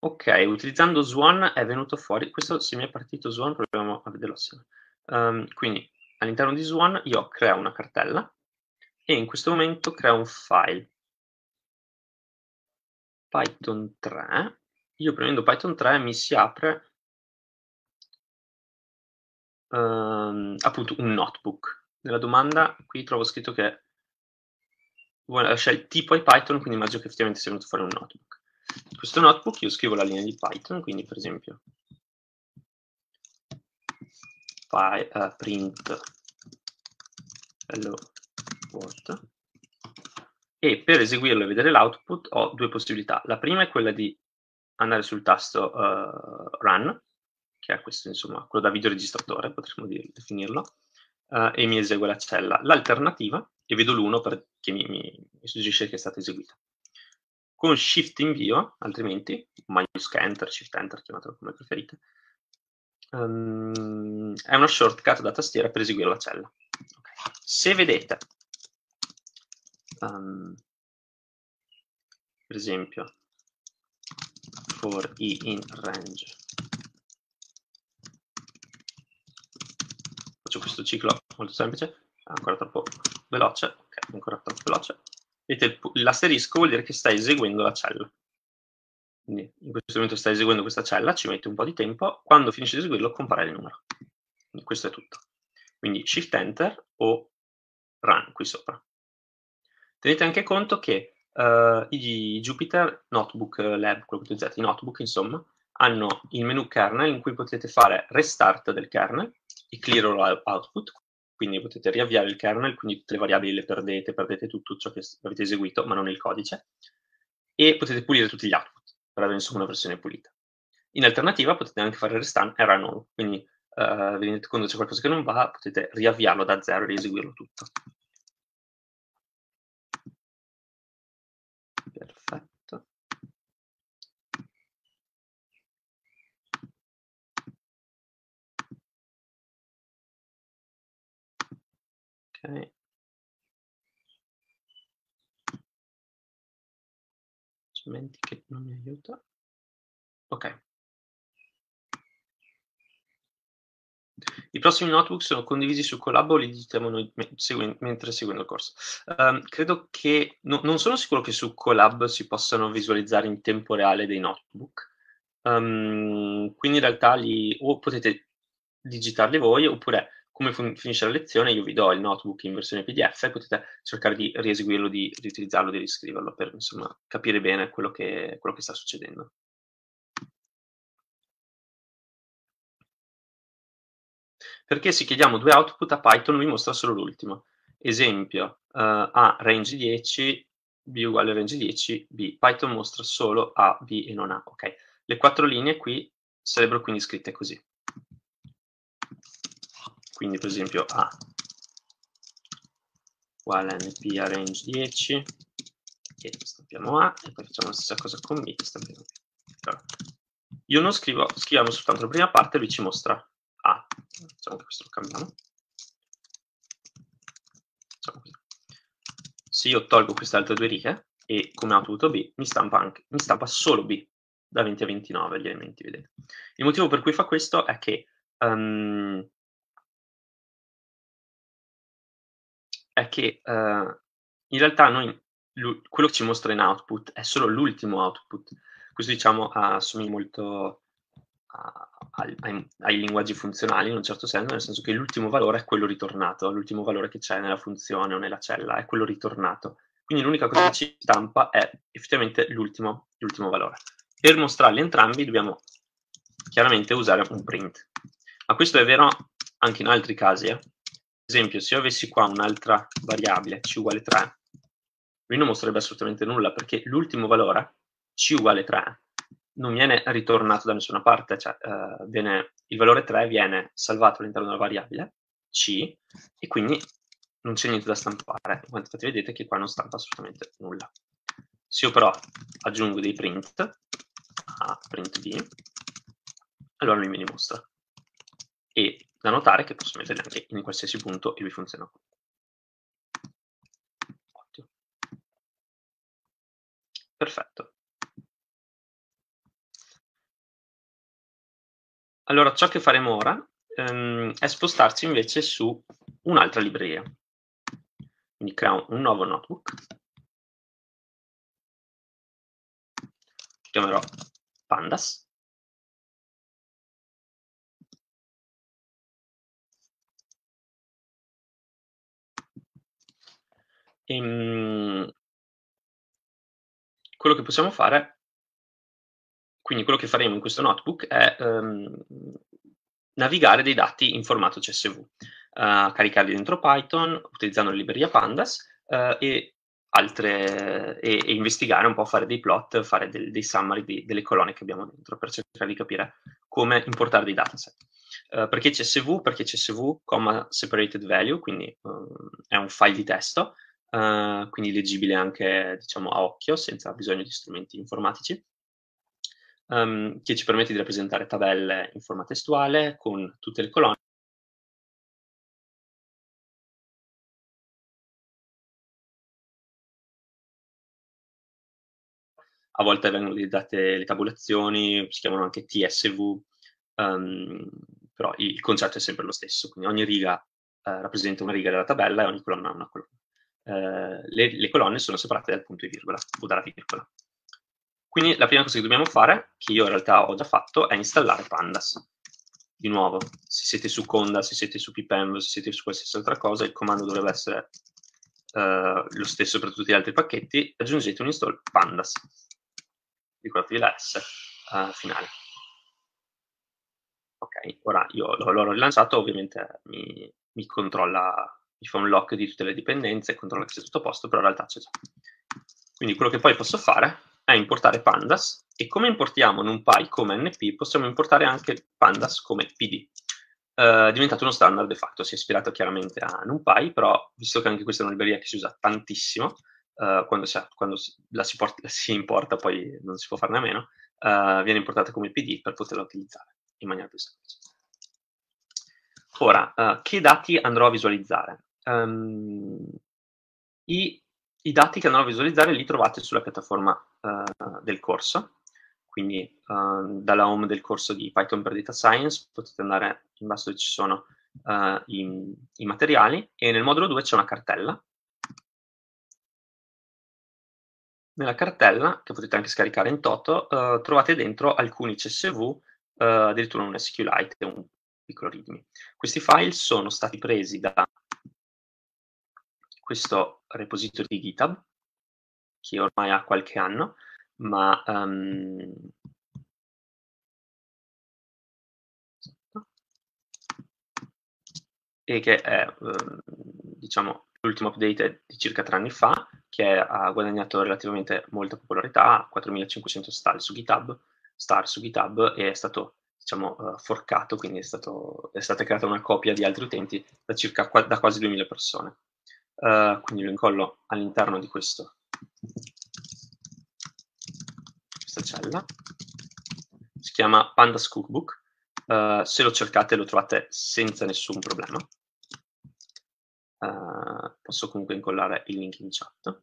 Ok, utilizzando Swan è venuto fuori, questo se mi è partito Swan proviamo a vederlo assieme. Um, quindi all'interno di Swan io creo una cartella e in questo momento creo un file. Python 3, io premendo Python 3 mi si apre um, appunto un notebook. Nella domanda qui trovo scritto che vuole lasciare il tipo ai Python, quindi immagino che effettivamente sia venuto fuori un notebook. In questo notebook io scrivo la linea di Python, quindi per esempio py, uh, print hello world e per eseguirlo e vedere l'output ho due possibilità. La prima è quella di andare sul tasto uh, run, che è questo, insomma, quello da videoregistratore, potremmo dire, definirlo, uh, e mi esegue la cella. L'alternativa, e vedo l'1 perché mi, mi, mi, suggerisce che è stata eseguita. Con shift invio, altrimenti, minus enter, shift enter, chiamatelo come preferite, um, è una shortcut da tastiera per eseguire la cella. Okay. Se vedete, um, per esempio, for i in range. Faccio questo ciclo molto semplice, ancora troppo veloce, ok, ancora troppo veloce. Vedete, l'asterisco vuol dire che sta eseguendo la cella. Quindi in questo momento sta eseguendo questa cella, ci mette un po' di tempo, quando finisce di eseguirlo compare il numero. Quindi questo è tutto. Quindi Shift Enter o Run qui sopra. Tenete anche conto che uh, i Jupyter Notebook Lab, quello che utilizzate, i notebook insomma, hanno il menu kernel in cui potete fare restart del kernel e clear all output, quindi potete riavviare il kernel, quindi tutte le variabili le perdete, perdete tutto ciò che avete eseguito, ma non il codice, e potete pulire tutti gli output per avere insomma una versione pulita. In alternativa potete anche fare restart e run all, quindi uh, vi rendete c'è qualcosa che non va, potete riavviarlo da zero e rieseguirlo tutto. Perfetto. Ok. Che non mi aiuta. Ok. I prossimi notebook sono condivisi su Collab o li digitiamo noi seguen mentre seguendo il corso? Um, credo che, no, non sono sicuro che su Collab si possano visualizzare in tempo reale dei notebook, um, quindi in realtà li, o potete digitarli voi oppure come finisce la lezione io vi do il notebook in versione PDF e potete cercare di rieseguirlo, di riutilizzarlo, di riscriverlo per insomma, capire bene quello che, quello che sta succedendo. Perché se chiediamo due output a Python mi mostra solo l'ultimo. Esempio, uh, A range 10, B uguale range 10, B. Python mostra solo A, B e non A. Ok. Le quattro linee qui sarebbero quindi scritte così. Quindi per esempio A uguale NP a range 10 e stampiamo A e poi facciamo la stessa cosa con B e stampiamo B. Allora, io non scrivo, scriviamo soltanto la prima parte e lui ci mostra A. Facciamo che questo lo cambiamo. Se io tolgo queste altre due righe e come output B, mi stampa, anche, mi stampa solo B da 20 a 29 gli elementi, vedete. Il motivo per cui fa questo è che um, è che uh, in realtà noi quello che ci mostra in output è solo l'ultimo output. Questo diciamo assomiglia molto a, ai, ai, linguaggi funzionali in un certo senso, nel senso che l'ultimo valore è quello ritornato, l'ultimo valore che c'è nella funzione o nella cella è quello ritornato. Quindi l'unica cosa che ci stampa è effettivamente l'ultimo, l'ultimo valore. Per mostrarli entrambi dobbiamo chiaramente usare un print. Ma questo è vero anche in altri casi. Eh. Esempio, se io avessi qua un'altra variabile, c uguale 3, lui non mostrerebbe assolutamente nulla perché l'ultimo valore, c uguale 3, non viene ritornato da nessuna parte, cioè uh, viene, il valore 3 viene salvato all'interno della variabile c e quindi non c'è niente da stampare. Infatti vedete che qua non stampa assolutamente nulla. Se io però aggiungo dei print a print b, allora lui me li mostra. E da notare che posso metterli anche in qualsiasi punto e lui funziona. Ottimo. Perfetto. Allora, ciò che faremo ora ehm, è spostarci invece su un'altra libreria. Quindi creiamo un nuovo notebook. Chiamerò pandas. Ehm, quello che possiamo fare, quindi quello che faremo in questo notebook è um, navigare dei dati in formato CSV, eh, caricarli dentro Python utilizzando la libreria Pandas uh, e, altre, e, e, investigare un po', fare dei plot, fare del, dei summary di, delle colonne che abbiamo dentro per cercare di capire come importare dei dataset. Uh, perché CSV? Perché CSV, comma separated value, quindi uh, è un file di testo uh, quindi leggibile anche diciamo, a occhio, senza bisogno di strumenti informatici, um, che ci permette di rappresentare tabelle in forma testuale con tutte le colonne. A volte vengono utilizzate le tabulazioni, si chiamano anche TSV, um, ehm, però il concetto è sempre lo stesso, quindi ogni riga uh, rappresenta una riga della tabella e ogni colonna una colonna eh, le, le, colonne sono separate dal punto e virgola o dalla virgola. Quindi la prima cosa che dobbiamo fare, che io in realtà ho già fatto, è installare Pandas. Di nuovo, se siete su Conda, se siete su pipenv, se siete su qualsiasi altra cosa, il comando dovrebbe essere uh, lo stesso per tutti gli altri pacchetti, aggiungete un install pandas. Ricordatevi la S uh, finale. Ok, ora io l'ho rilanciato, ovviamente mi, mi controlla mi fa un lock di tutte le dipendenze controlla che sia tutto a posto, però in realtà c'è già. Quindi quello che poi posso fare è importare pandas e come importiamo NumPy come NP possiamo importare anche pandas come PD. Uh, è diventato uno standard de facto, si è ispirato chiaramente a NumPy, però visto che anche questa è una libreria che si usa tantissimo, uh, quando, si, quando la, si porta, la, si importa poi non si può farne a meno, uh, viene importata come PD per poterla utilizzare in maniera più semplice. Ora, che dati andrò a visualizzare? Um, i, i, dati che andrò a visualizzare li trovate sulla piattaforma uh, del corso, quindi uh, dalla home del corso di Python per Data Science potete andare in basso dove ci sono uh, i, i, materiali e nel modulo 2 c'è una cartella. Nella cartella, che potete anche scaricare in toto, trovate dentro alcuni CSV, addirittura un SQLite e un piccolo readme. Questi file sono stati presi da questo repository di GitHub, che ormai ha qualche anno, ma um, e che è, um, diciamo, l'ultimo update di circa tre anni fa, che ha guadagnato relativamente molta popolarità, 4500 star su GitHub, star su GitHub e è stato diciamo, uh, forcato, quindi è, stato, è, stata creata una copia di altri utenti da, circa, da quasi 2000 persone. Uh, quindi lo incollo all'interno di questo, questa cella. Si chiama Pandas Cookbook. Uh, se lo cercate lo trovate senza nessun problema. Uh, posso comunque incollare il link in chat.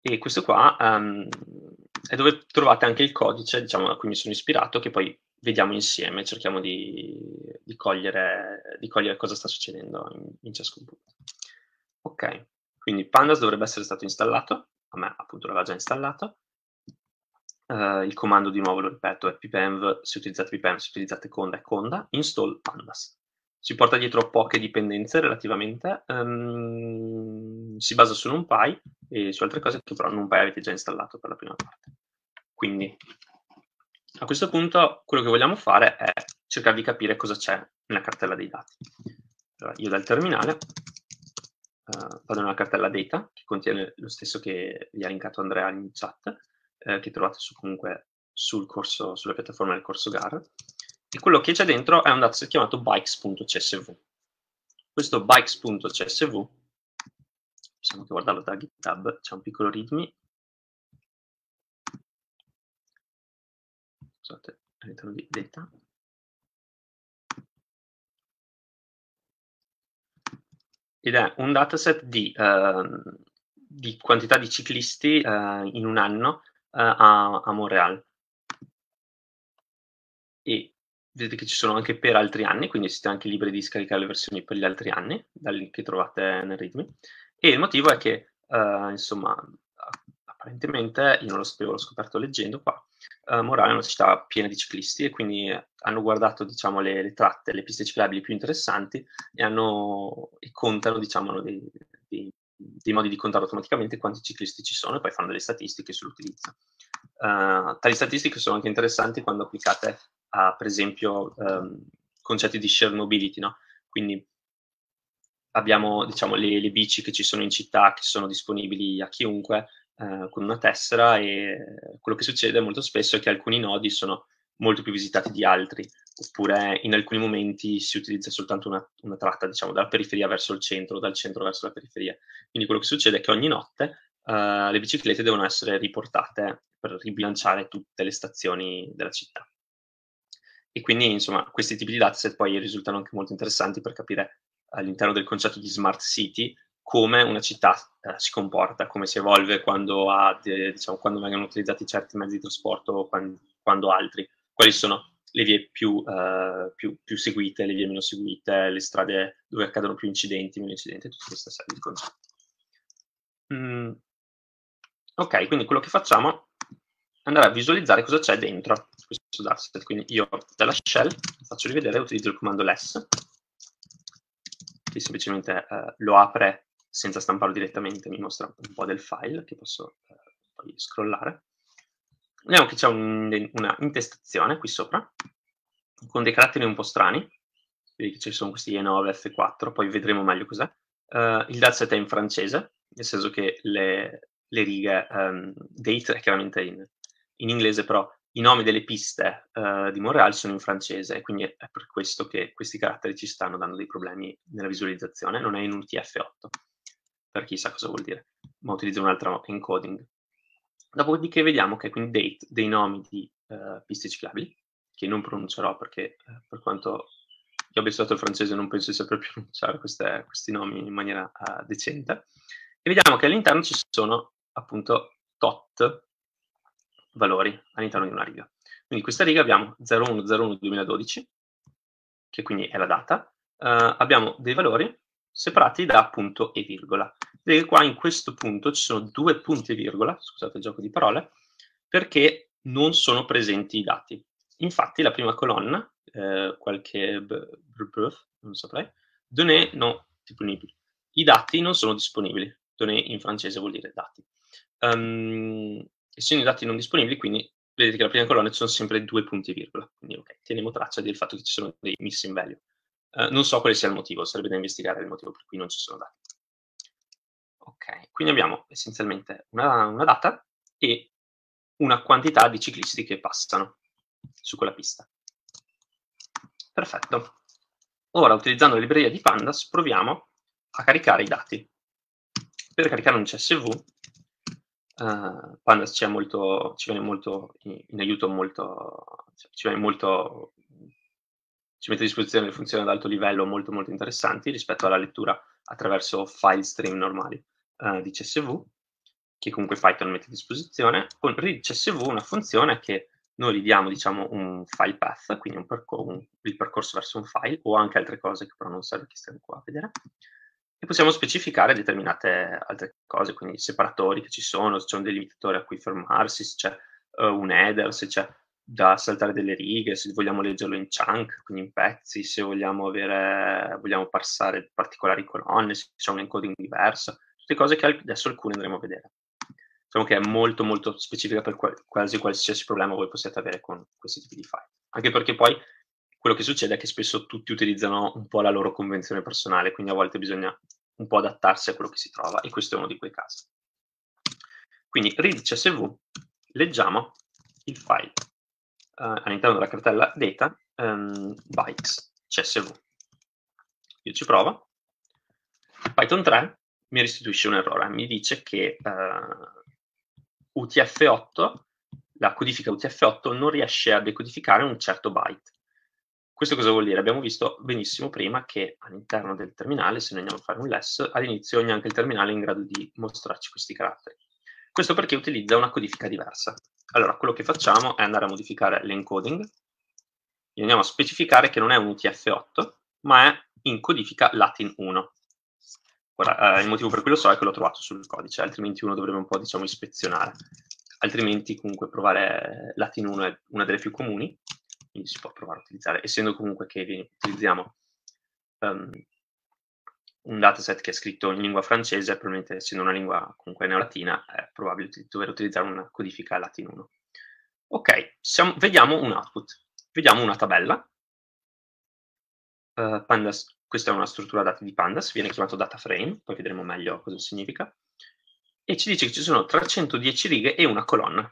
E questo qua um, è dove trovate anche il codice, diciamo, a cui mi sono ispirato, che poi vediamo insieme, cerchiamo di, di, cogliere, di cogliere, cosa sta succedendo in, in, ciascun punto. Ok, quindi Pandas dovrebbe essere stato installato, a me appunto l'aveva già installato. Uh, il comando di nuovo lo ripeto è pipenv, se utilizzate pipenv, se utilizzate conda è conda, install pandas. Si porta dietro poche dipendenze relativamente, um, si basa su NumPy e su altre cose che però NumPy avete già installato per la prima parte. Quindi a questo punto quello che vogliamo fare è cercare di capire cosa c'è nella cartella dei dati. Allora, io dal terminale uh, vado nella cartella data, che contiene lo stesso che vi ha linkato Andrea in chat, eh, che trovate su, comunque sul corso, sulla piattaforma del corso GAR, e quello che c'è dentro è un dataset chiamato bikes.csv. Questo bikes.csv possiamo anche guardarlo da GitHub, c'è un piccolo readme. Scusate, all'interno di data. Ed è un dataset di, uh, di quantità di ciclisti uh, in un anno uh, a, a Montreal. E vedete che ci sono anche per altri anni, quindi siete anche liberi di scaricare le versioni per gli altri anni, dal link che trovate nel readme. E il motivo è che, uh, insomma, apparentemente, io non lo sapevo, l'ho scoperto leggendo qua, uh, Morale è una città piena di ciclisti e quindi hanno guardato, diciamo, le, le tratte, le piste ciclabili più interessanti e, hanno, e contano, diciamo, dei, dei, dei, modi di contare automaticamente quanti ciclisti ci sono e poi fanno delle statistiche sull'utilizzo. Uh, tali statistiche sono anche interessanti quando applicate a, per esempio, um, concetti di shared mobility, no? Quindi abbiamo diciamo, le, le, bici che ci sono in città che sono disponibili a chiunque eh, con una tessera e quello che succede molto spesso è che alcuni nodi sono molto più visitati di altri oppure in alcuni momenti si utilizza soltanto una, una tratta diciamo dalla periferia verso il centro dal centro verso la periferia. Quindi quello che succede è che ogni notte eh, le biciclette devono essere riportate per ribilanciare tutte le stazioni della città. E quindi insomma questi tipi di dataset poi risultano anche molto interessanti per capire all'interno del concetto di smart city come una città eh, si comporta, come si evolve quando, ha, diciamo, quando, vengono utilizzati certi mezzi di trasporto quando, quando altri, quali sono le vie più, uh, più, più, seguite, le vie meno seguite, le strade dove accadono più incidenti, meno incidenti, tutta questa serie di concetti. Mm. Ok, quindi quello che facciamo è andare a visualizzare cosa c'è dentro questo dataset. Quindi io dalla shell faccio rivedere, utilizzo il comando less che semplicemente eh, lo apre senza stamparlo direttamente, mi mostra un po' del file che posso eh, poi scrollare. Vediamo che c'è un, una intestazione qui sopra, con dei caratteri un po' strani, vedi che ci sono questi E9, F4, poi vedremo meglio cos'è. Uh, il dataset è in francese, nel senso che le, le righe um, date è chiaramente in, in inglese, però i nomi delle piste uh, di Montreal sono in francese, quindi è per questo che questi caratteri ci stanno dando dei problemi nella visualizzazione, non è in UTF-8, per chi sa cosa vuol dire, ma utilizza un altro encoding. Dopodiché vediamo che quindi date dei nomi di uh, piste ciclabili, che non pronuncerò perché uh, per quanto io abbia studiato il francese non penso di saper pronunciare queste, questi nomi in maniera decente, e vediamo che all'interno ci sono appunto tot valori all'interno di una riga. Quindi in questa riga abbiamo 0101-2012, che quindi è la data, uh, abbiamo dei valori separati da punto e virgola. Vedete qua in questo punto ci sono due punti e virgola, scusate il gioco di parole, perché non sono presenti i dati. Infatti la prima colonna, eh, qualche brf, non saprei, données non disponibili. I dati non sono disponibili. Données in francese vuol dire dati. Um, essendo i dati non disponibili, quindi vedete che la prima colonna ci sono sempre due punti e virgola. Quindi ok, teniamo traccia del fatto che ci sono dei missing value. Uh, non so quale sia il motivo, sarebbe da investigare il motivo per cui non ci sono dati. Ok, quindi abbiamo essenzialmente una, una data e una quantità di ciclisti che passano su quella pista. Perfetto. Ora, utilizzando la libreria di Pandas, proviamo a caricare i dati. Per caricare un CSV Uh, Pandas ci, molto, ci, viene molto in, in aiuto, molto, ci, viene molto, ci mette a disposizione delle funzioni ad alto livello molto molto interessanti rispetto alla lettura attraverso file stream normali uh, di CSV, che comunque Python mette a disposizione. Con read CSV una funzione che noi gli diamo diciamo un file path, quindi un percor- un, il percorso verso un file, o anche altre cose che però non serve che stiamo qua a vedere e possiamo specificare determinate altre cose, quindi separatori che ci sono, se c'è un delimitatori a cui fermarsi, se c'è uh, un header, se c'è da saltare delle righe, se vogliamo leggerlo in chunk, quindi in pezzi, se vogliamo, avere, vogliamo parsare particolari colonne, se c'è un encoding diverso, tutte cose che adesso alcune andremo a vedere. Diciamo che è molto molto specifica per quasi qualsiasi problema voi possiate avere con questi tipi di file. Anche perché poi quello che succede è che spesso tutti utilizzano un po' la loro convenzione personale, quindi a volte bisogna un po' adattarsi a quello che si trova e questo è uno di quei casi. Quindi read CSV, leggiamo il file all'interno della cartella data um, bytes CSV. Io ci provo. Python 3 mi restituisce un errore, mi dice che uh, UTF-8, la codifica UTF-8 non riesce a decodificare un certo byte. Questo cosa vuol dire? Abbiamo visto benissimo prima che all'interno del terminale, se noi andiamo a fare un less, all'inizio neanche il terminale è in grado di mostrarci questi caratteri. Questo perché utilizza una codifica diversa. Allora, quello che facciamo è andare a modificare l'encoding, e andiamo a specificare che non è un UTF-8, ma è in codifica Latin 1. Ora, eh, il motivo per cui lo so è che l'ho trovato sul codice, altrimenti uno dovrebbe un po', diciamo, ispezionare. Altrimenti, comunque, provare Latin 1 è una delle più comuni, quindi si può provare a utilizzare, essendo comunque che utilizziamo um, un dataset che è scritto in lingua francese, probabilmente essendo una lingua comunque neolatina, è probabile dover utilizzare una codifica Latin 1. Ok, siamo, vediamo un output, vediamo una tabella. Uh, pandas, questa è una struttura dati di pandas, viene chiamato data frame, poi vedremo meglio cosa significa. E ci dice che ci sono 310 righe e una colonna.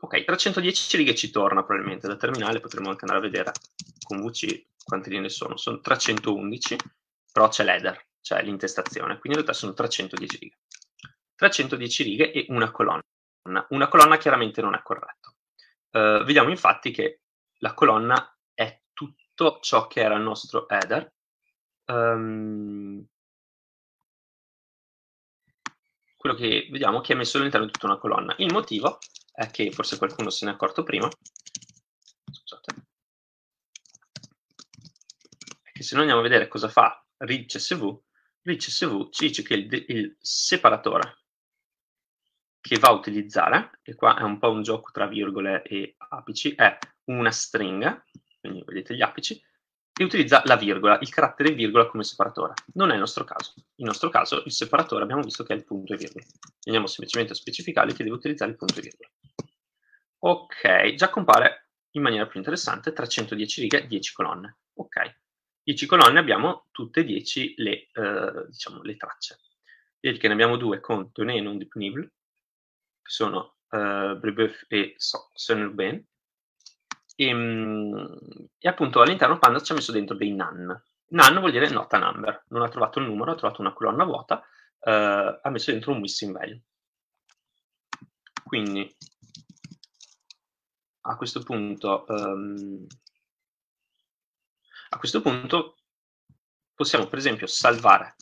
Ok, 310 righe ci torna probabilmente da terminale, potremmo anche andare a vedere con VC quante linee sono. Sono 311, però c'è l'header, cioè l'intestazione, quindi in realtà sono 310 righe. 310 righe e una colonna. Una colonna chiaramente non è corretto. Uh, vediamo infatti che la colonna è tutto ciò che era il nostro header. Um, quello che vediamo che è messo all'interno di tutta una colonna. Il motivo è che forse qualcuno se ne è accorto prima, scusate, è che se noi andiamo a vedere cosa fa read CSV ci dice che il, il separatore che va a utilizzare, e qua è un po' un gioco tra virgole e apici, è una stringa, quindi vedete gli apici, e utilizza la virgola, il carattere virgola come separatore. Non è il nostro caso. Il nostro caso, il separatore, abbiamo visto che è il punto e virgola. Andiamo semplicemente a specificare che deve utilizzare il punto e virgola. Ok, già compare in maniera più interessante 310 righe, 10 colonne. Ok, 10 colonne abbiamo tutte e 10 le, eh, diciamo, le tracce. Vedete che ne abbiamo due con données non disponibili, che sono eh, Brebeuf e Sonnerben, e, ehm, e appunto all'interno Pandas ci ha messo dentro dei NaN. NaN vuol dire not a number, non ha trovato il numero, ha trovato una colonna vuota, eh, ha messo dentro un missing value. Quindi a questo punto, um, a questo punto possiamo per esempio salvare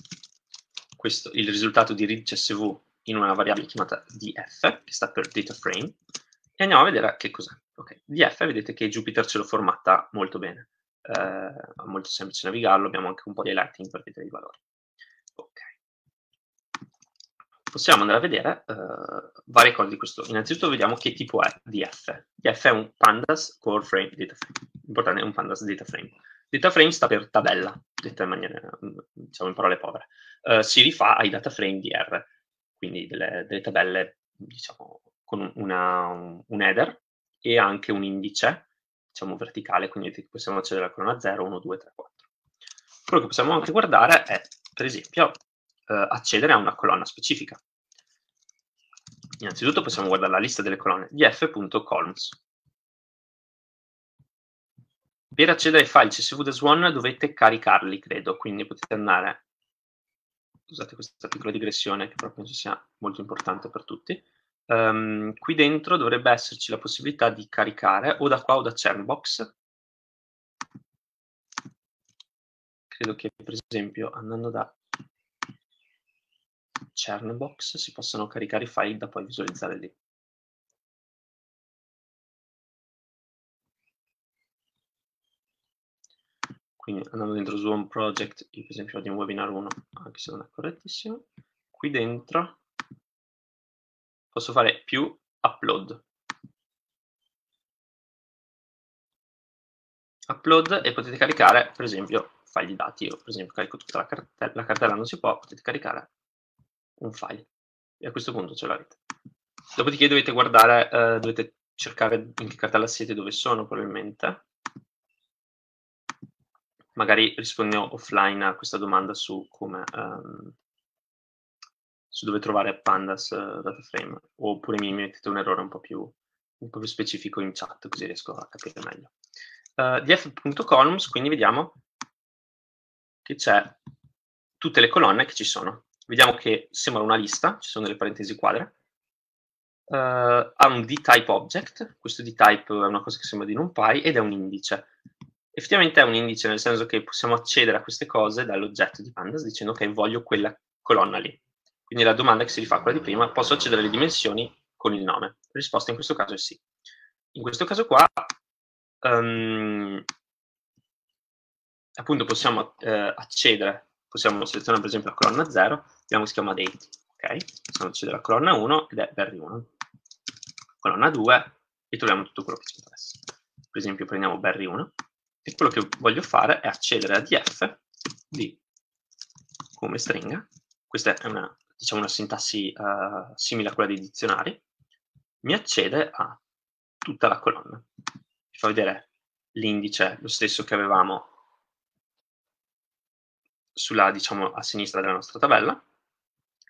questo, il risultato di read CSV in una variabile chiamata df, che sta per data frame, e andiamo a vedere che cos'è. Ok, df vedete che Jupyter ce l'ho formata molto bene, eh, è molto semplice navigarlo, abbiamo anche un po' di highlighting per vedere i valori. Ok. Possiamo andare a vedere uh, varie cose di questo. Innanzitutto vediamo che tipo è df. df è un pandas core frame data frame. L'importante è un pandas data frame. Data frame sta per tabella, detta in maniera, diciamo in parole povere. Uh, si rifà ai data frame di R, quindi delle, delle tabelle, diciamo, con una, un header e anche un indice, diciamo verticale, quindi possiamo accedere alla colonna 0, 1, 2, 3, 4. Quello che possiamo anche guardare è, per esempio, eh, accedere a una colonna specifica. Innanzitutto possiamo guardare la lista delle colonne di. Per accedere ai file csv-one dovete caricarli, credo, quindi potete andare, scusate questa piccola digressione che però penso sia molto importante per tutti, Um, qui dentro dovrebbe esserci la possibilità di caricare o da qua o da Chernbox. Credo che per esempio andando da Chernbox si possano caricare i file da poi visualizzare lì. Quindi andando dentro Home Project, io per esempio di un webinar 1, anche se non è correttissimo. Qui dentro posso fare più upload. Upload e potete caricare, per esempio, file di dati. Io, per esempio, carico tutta la cartella, la cartella non si può, potete caricare un file. E a questo punto ce l'avete. Dopodiché dovete guardare, eh, dovete cercare in che cartella siete, dove sono probabilmente. Magari rispondo offline a questa domanda su come um, su dove trovare pandas uh, data frame, oppure mi mettete un errore un po' più, un po più specifico in chat, così riesco a capire meglio. Uh, df.columns, quindi vediamo che c'è tutte le colonne che ci sono. vediamo che sembra una lista, ci sono delle parentesi quadre, uh, ha un dtype object, questo dtype è una cosa che sembra di NumPy ed è un indice. Effettivamente è un indice nel senso che possiamo accedere a queste cose dall'oggetto di pandas dicendo che voglio quella colonna lì. Quindi la domanda che si rifà a quella di prima, posso accedere alle dimensioni con il nome? La risposta in questo caso è sì. In questo caso qua, um, appunto possiamo uh, accedere, possiamo selezionare per esempio la colonna 0, vediamo che si chiama date, ok? Possiamo accedere alla colonna 1 ed è Berry 1. Colonna 2 e troviamo tutto quello che ci interessa. Per esempio prendiamo Berry 1 e quello che voglio fare è accedere a df di come stringa, questa è una, diciamo, una sintassi uh, simile a quella dei dizionari, mi accede a tutta la colonna. Vi fa vedere l'indice, lo stesso che avevamo sulla, diciamo, a sinistra della nostra tabella,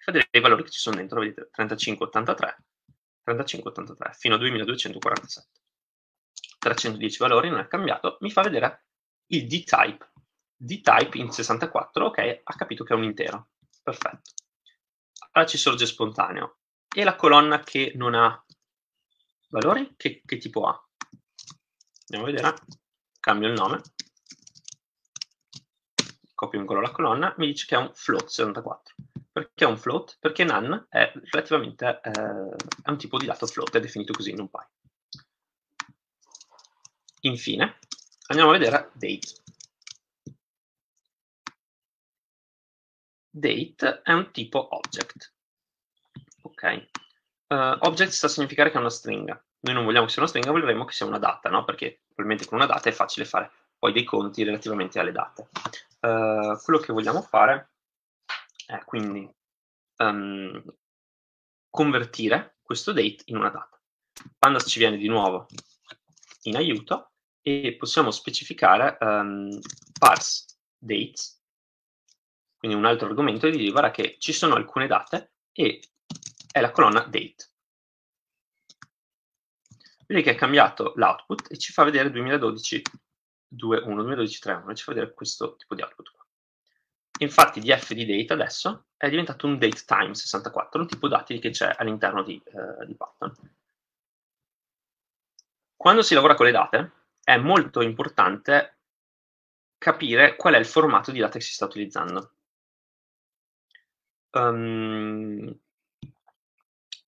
fa vedere i valori che ci sono dentro, vedete, 3583, 3583, fino a 2247. 310 valori, non è cambiato, mi fa vedere il dtype. dtype in 64, ok, ha capito che è un intero. Perfetto. Allora ci sorge spontaneo. E la colonna che non ha valori, che, che tipo ha? Andiamo a vedere. Cambio il nome. Copio incollo la colonna. Mi dice che è un float 64. Perché è un float? Perché none è relativamente eh, è un tipo di dato float, è definito così in NumPy. Infine, andiamo a vedere date. Date è un tipo object. Ok. Uh, object sta a significare che è una stringa. Noi non vogliamo che sia una stringa, vogliamo che sia una data, no? Perché probabilmente con una data è facile fare poi dei conti relativamente alle date. Uh, quello che vogliamo fare è quindi um, convertire questo date in una data. Pandas ci viene di nuovo in aiuto e possiamo specificare um, parse dates, quindi un altro argomento di dire guarda che ci sono alcune date e è la colonna date. Vedi che è cambiato l'output e ci fa vedere 2012 2.1, 2012 3.1, ci fa vedere questo tipo di output qua. Infatti df di date adesso è diventato un datetime 64, un tipo dati che c'è all'interno di, uh, di Python. Quando si lavora con le date, è molto importante capire qual è il formato di data che si sta utilizzando. Um,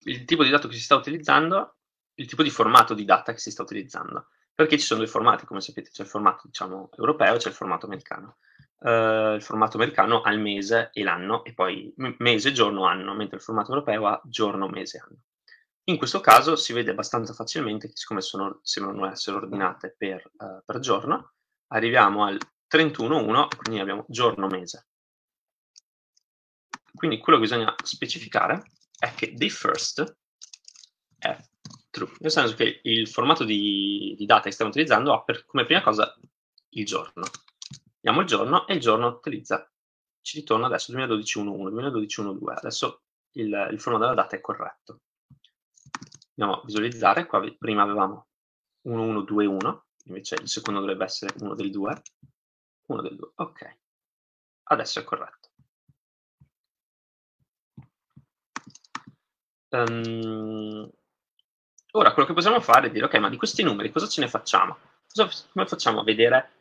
il tipo di dato che si sta utilizzando, il tipo di formato di data che si sta utilizzando. Perché ci sono due formati, come sapete, c'è il formato diciamo, europeo e c'è il formato americano. Uh, il formato americano ha il mese e l'anno, e poi mese, giorno, anno, mentre il formato europeo ha giorno, mese, anno. In questo caso si vede abbastanza facilmente che siccome sono, sembrano essere ordinate per, uh, per giorno, arriviamo al 31.1 e quindi abbiamo giorno-mese. Quindi quello che bisogna specificare è che the first è true, nel senso che il formato di, di data che stiamo utilizzando ha per, come prima cosa il giorno. Diamo il giorno e il giorno utilizza, ci ritorna adesso 2012.1.1, 2012.1.2, adesso il, il formato della data è corretto andiamo a visualizzare, qua prima avevamo 1, 1, 2, 1, invece il secondo dovrebbe essere 1 del 2, 1 del 2, ok. Adesso è corretto. Um, ora quello che possiamo fare è dire, ok, ma di questi numeri cosa ce ne facciamo? Cosa, come facciamo a vedere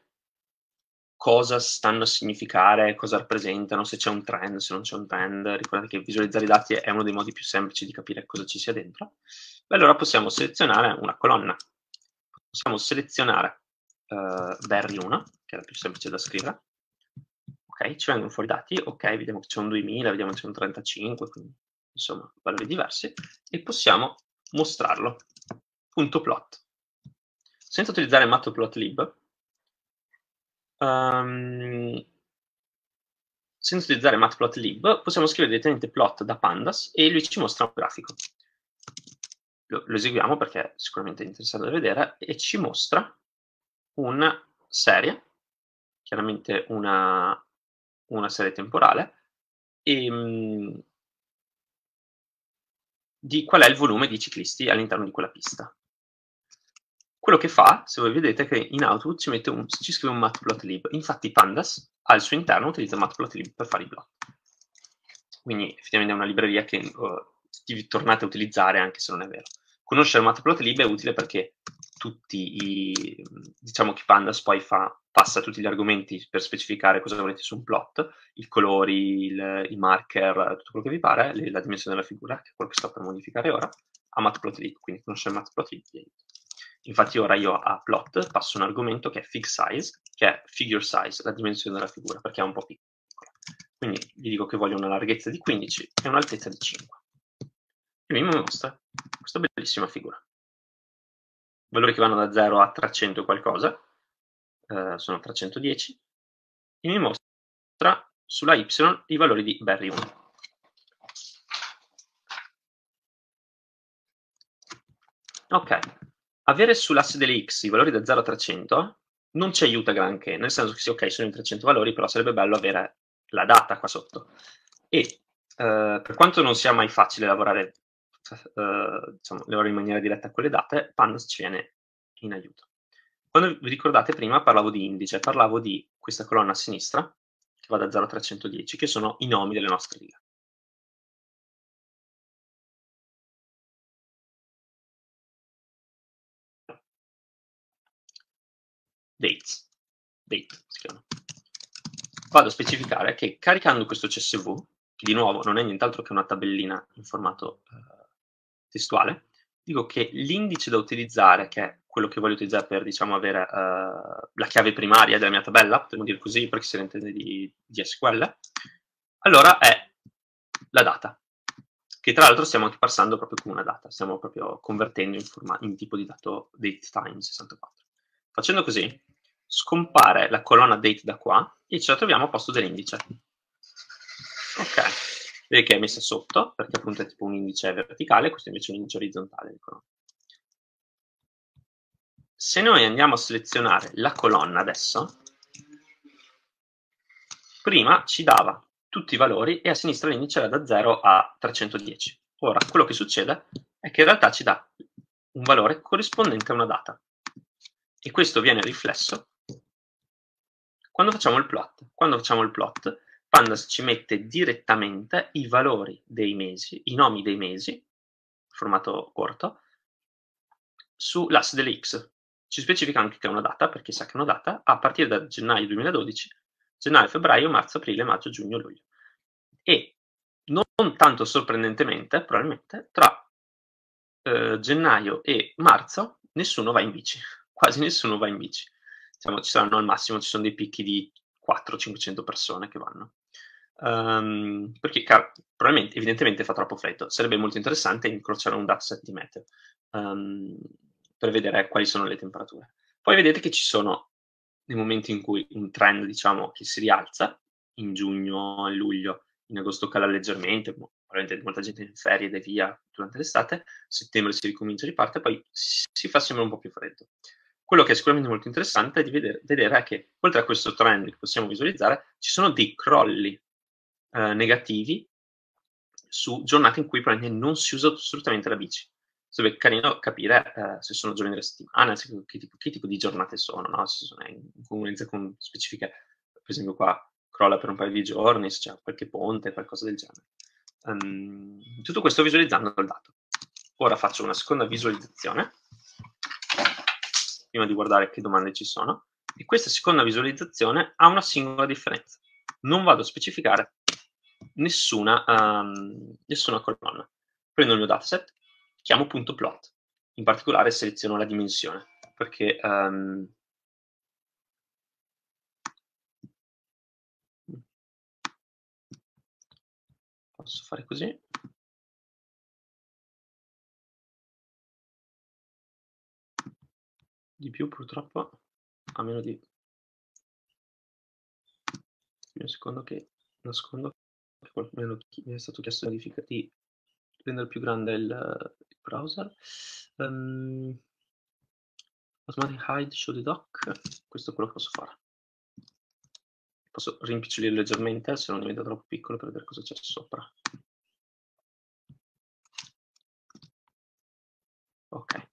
cosa stanno a significare, cosa rappresentano, se c'è un trend, se non c'è un trend. Ricordate che visualizzare i dati è uno dei modi più semplici di capire cosa ci sia dentro. Allora possiamo selezionare una colonna. Possiamo selezionare uh, Berry 1, che è la più semplice da scrivere. Ok, ci vengono fuori i dati, ok, vediamo che c'è un 2000, vediamo che c'è un 35, quindi insomma valori diversi, e possiamo mostrarlo. Punto plot. Senza utilizzare matplotlib, Um, senza utilizzare matplotlib possiamo scrivere direttamente plot da pandas e lui ci mostra un grafico. Lo, lo eseguiamo perché è sicuramente interessante da vedere e ci mostra una serie, chiaramente una, una serie temporale, e, um, di qual è il volume di ciclisti all'interno di quella pista. Quello che fa, se voi vedete, è che in output ci, un, ci scrive un matplotlib. Infatti Pandas al suo interno utilizza matplotlib per fare i plot. quindi effettivamente è una libreria che uh, tornate a utilizzare anche se non è vero. Conoscere matplotlib è utile perché tutti i, diciamo che Pandas poi fa, passa tutti gli argomenti per specificare cosa volete su un plot, i colori, il, i marker, tutto quello che vi pare, le, la dimensione della figura, che è quello che sto per modificare ora, a matplotlib, quindi conoscere matplotlib Infatti ora io a plot passo un argomento che è fig size, che è figure size, la dimensione della figura, perché è un po' piccola. Quindi gli dico che voglio una larghezza di 15 e un'altezza di 5 e mi mostra questa bellissima figura. Valori che vanno da 0 a 300 e qualcosa, eh, sono 310, e mi mostra sulla y i valori di Berry 1. Ok, avere sull'asse delle x i valori da 0 a 300 non ci aiuta granché, nel senso che sì, ok, sono in 300 valori, però sarebbe bello avere la data qua sotto. E eh, per quanto non sia mai facile lavorare eh, diciamo, le ore in maniera diretta con le date, Pandas ci viene in aiuto. Quando vi ricordate prima parlavo di indice, parlavo di questa colonna a sinistra, che va da 0 a 310, che sono i nomi delle nostre righe. Dates, date si chiama. Vado a specificare che caricando questo CSV, che di nuovo non è nient'altro che una tabellina in formato eh, testuale, dico che l'indice da utilizzare, che è quello che voglio utilizzare per diciamo, avere uh, la chiave primaria della mia tabella, potremmo dire così perché si intende di, di SQL, allora è la data, che tra l'altro stiamo anche passando proprio come una data, stiamo proprio convertendo in, forma, in tipo di dato datetime 64. Facendo così, scompare la colonna date da qua e ce la troviamo a posto dell'indice. Ok, che è messa sotto, perché appunto è tipo un indice verticale, questo invece è un indice orizzontale. Ecco. Se noi andiamo a selezionare la colonna adesso, prima ci dava tutti i valori e a sinistra l'indice era da 0 a 310. Ora, quello che succede è che in realtà ci dà un valore corrispondente a una data. E questo viene riflesso quando facciamo il plot. Quando facciamo il plot, Pandas ci mette direttamente i valori dei mesi, i nomi dei mesi, formato corto, sull'asse delle X. Ci specifica anche che è una data, perché sa che è una data, a partire da gennaio 2012, gennaio, febbraio, marzo, aprile, maggio, giugno, luglio. E non tanto sorprendentemente, probabilmente, tra eh, gennaio e marzo nessuno va in bici, quasi nessuno va in bici. Diciamo, ci saranno al massimo, ci sono dei picchi di 400-500 persone che vanno. Um, perché car- probabilmente, evidentemente fa troppo freddo. Sarebbe molto interessante incrociare un dataset di meteo um, per vedere quali sono le temperature. Poi vedete che ci sono nei momenti in cui un trend, diciamo, che si rialza, in giugno, e luglio, in agosto cala leggermente, probabilmente molta gente in ferie ed è via durante l'estate, settembre si ricomincia di parte, poi si fa sempre un po' più freddo. Quello che è sicuramente molto interessante è di vedere, vedere che, oltre a questo trend che possiamo visualizzare, ci sono dei crolli eh, negativi su giornate in cui probabilmente non si usa assolutamente la bici. Sarebbe carino capire eh, se sono giorni della settimana, se, che, tipo, che, tipo, di giornate sono, no? se sono in comunità con specifiche, per esempio qua crolla per un paio di giorni, se c'è qualche ponte, qualcosa del genere. Um, tutto questo visualizzando il dato. Ora faccio una seconda visualizzazione prima di guardare che domande ci sono. E questa seconda visualizzazione ha una singola differenza. Non vado a specificare nessuna, um, nessuna colonna. Prendo il mio dataset, chiamo punto plot. In particolare seleziono la dimensione, perché um, posso fare così. Di più purtroppo, a meno di un secondo che nascondo qualcuno mi è stato chiesto di rendere più grande il, il browser. Um, automatic hide show the doc, questo è quello che posso fare. Posso rimpicciolire leggermente se non diventa troppo piccolo per vedere cosa c'è sopra. Ok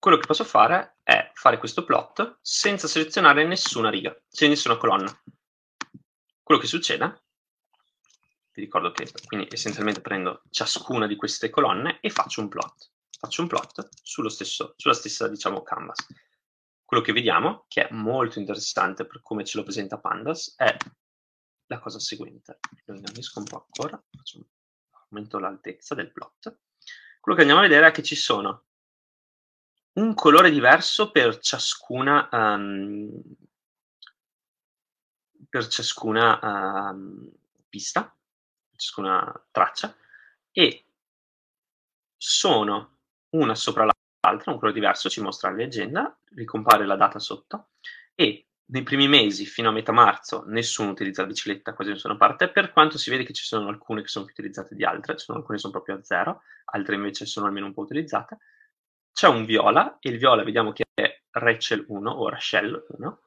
quello che posso fare è fare questo plot senza selezionare nessuna riga, cioè nessuna colonna. Quello che succede vi ricordo che quindi essenzialmente prendo ciascuna di queste colonne e faccio un plot. Faccio un plot stesso, sulla stessa, diciamo, canvas. Quello che vediamo, che è molto interessante per come ce lo presenta Pandas, è la cosa seguente. Lo ingrandisco un po' ancora, un... aumento l'altezza del plot. Quello che andiamo a vedere è che ci sono un colore diverso per ciascuna, um, per ciascuna um, pista, ciascuna traccia, e sono una sopra l'altra, un colore diverso, ci mostra la leggenda, ricompare la data sotto, e nei primi mesi, fino a metà marzo, nessuno utilizza la bicicletta, quasi nessuna parte, per quanto si vede che ci sono alcune che sono più utilizzate di altre, sono alcune sono proprio a zero, altre invece sono almeno un po' utilizzate. C'è un viola, e il viola vediamo che è Rachel 1 o Rachel 1,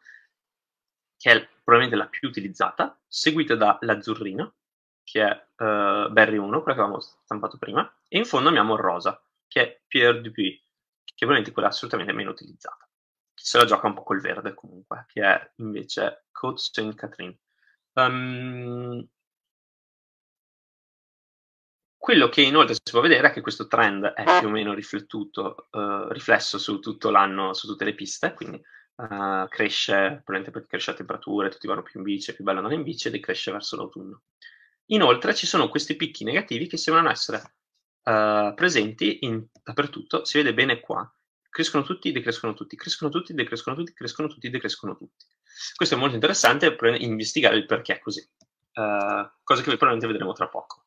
che è probabilmente la più utilizzata, seguita dall'azzurrino, che è uh, Berry 1, quella che avevamo stampato prima, e in fondo abbiamo il rosa, che è Pierre Dupuis, che è probabilmente quella assolutamente meno utilizzata se la gioca un po' col verde comunque, che è invece Côte Sainte-Catherine. Um, quello che inoltre si può vedere è che questo trend è più o meno riflettuto, uh, riflesso su tutto l'anno, su tutte le piste, quindi uh, cresce, probabilmente perché cresce la temperatura, tutti vanno più in bici, è più bello andare in bici e decresce verso l'autunno. Inoltre ci sono questi picchi negativi che sembrano essere uh, presenti in, dappertutto, si vede bene qua, crescono tutti, decrescono tutti, crescono tutti, decrescono tutti, crescono tutti, decrescono tutti. Questo è molto interessante per investigare il perché è così, uh, cosa che probabilmente vedremo tra poco.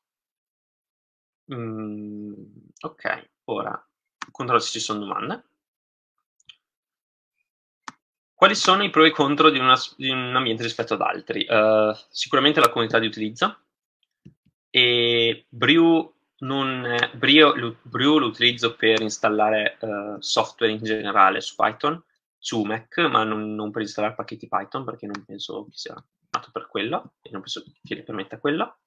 Mm, ok, ora controllo se ci sono domande. Quali sono i pro e i contro di, una, di un ambiente rispetto ad altri? Uh, sicuramente la comunità di utilizzo e Brew non, Brio, Brio lo utilizzo per installare uh, software in generale su Python, su Mac, ma non, non, per installare pacchetti Python perché non penso che sia nato per quello e non penso che le permetta quello.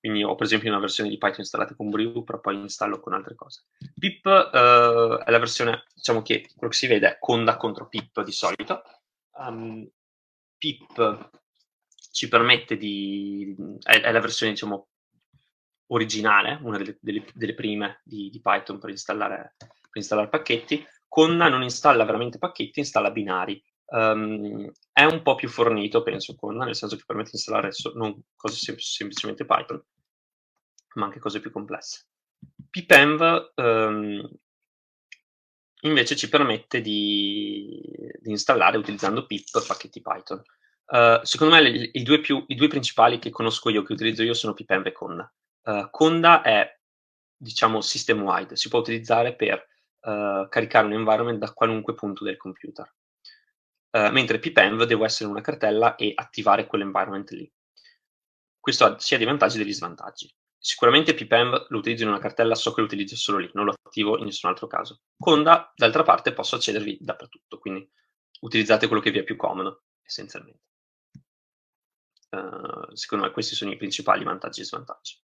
Quindi ho per esempio una versione di Python installata con Brew, però poi installo con altre cose. Pip uh, è la versione, diciamo che quello che si vede è Conda contro Pip di solito. Um, Pip ci permette di... è, è la versione, diciamo, originale, una delle, delle, delle prime di, di, Python per installare, per installare pacchetti. Conda non installa veramente pacchetti, installa binari. Um, è un po' più fornito, penso, Conda, nel senso che permette di installare so, non cose sem- semplicemente Python, ma anche cose più complesse. pipenv um, invece ci permette di, di, installare utilizzando pip pacchetti Python. Uh, secondo me le, i, due più, i, due principali che conosco io, che utilizzo io, sono pipenv e Conda. Uh, Conda è, diciamo, system wide, si può utilizzare per uh, caricare un environment da qualunque punto del computer. Uh, mentre pipenv devo essere in una cartella e attivare quell'environment lì. Questo ha sia dei vantaggi che degli svantaggi. Sicuramente pipenv lo utilizzo in una cartella, so che lo utilizzo solo lì, non lo attivo in nessun altro caso. Conda, d'altra parte, posso accedervi dappertutto, quindi utilizzate quello che vi è più comodo, essenzialmente. Uh, secondo me questi sono i principali vantaggi e svantaggi.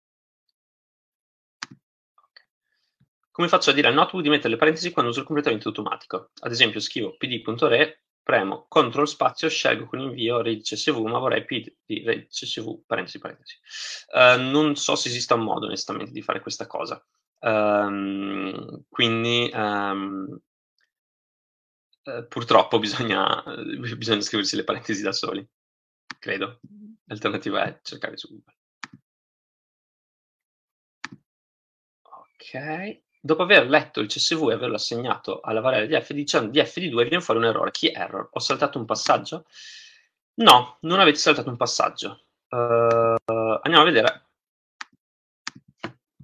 Come faccio a dire al notebook di mettere le parentesi quando uso il completamento automatico? Ad esempio scrivo pd.re, premo CTRL spazio, scelgo con invio read csv, ma vorrei pd read csv, parentesi, parentesi. Uh, non so se esista un modo onestamente di fare questa cosa. Um, quindi um, uh, purtroppo bisogna, bisogna scriversi le parentesi da soli, credo. L'alternativa è cercare su Google. Ok dopo aver letto il CSV e averlo assegnato alla variabile di f, dicendo di f di 2 viene fuori un errore. Chi error? Ho saltato un passaggio? No, non avete saltato un passaggio. Uh, andiamo a vedere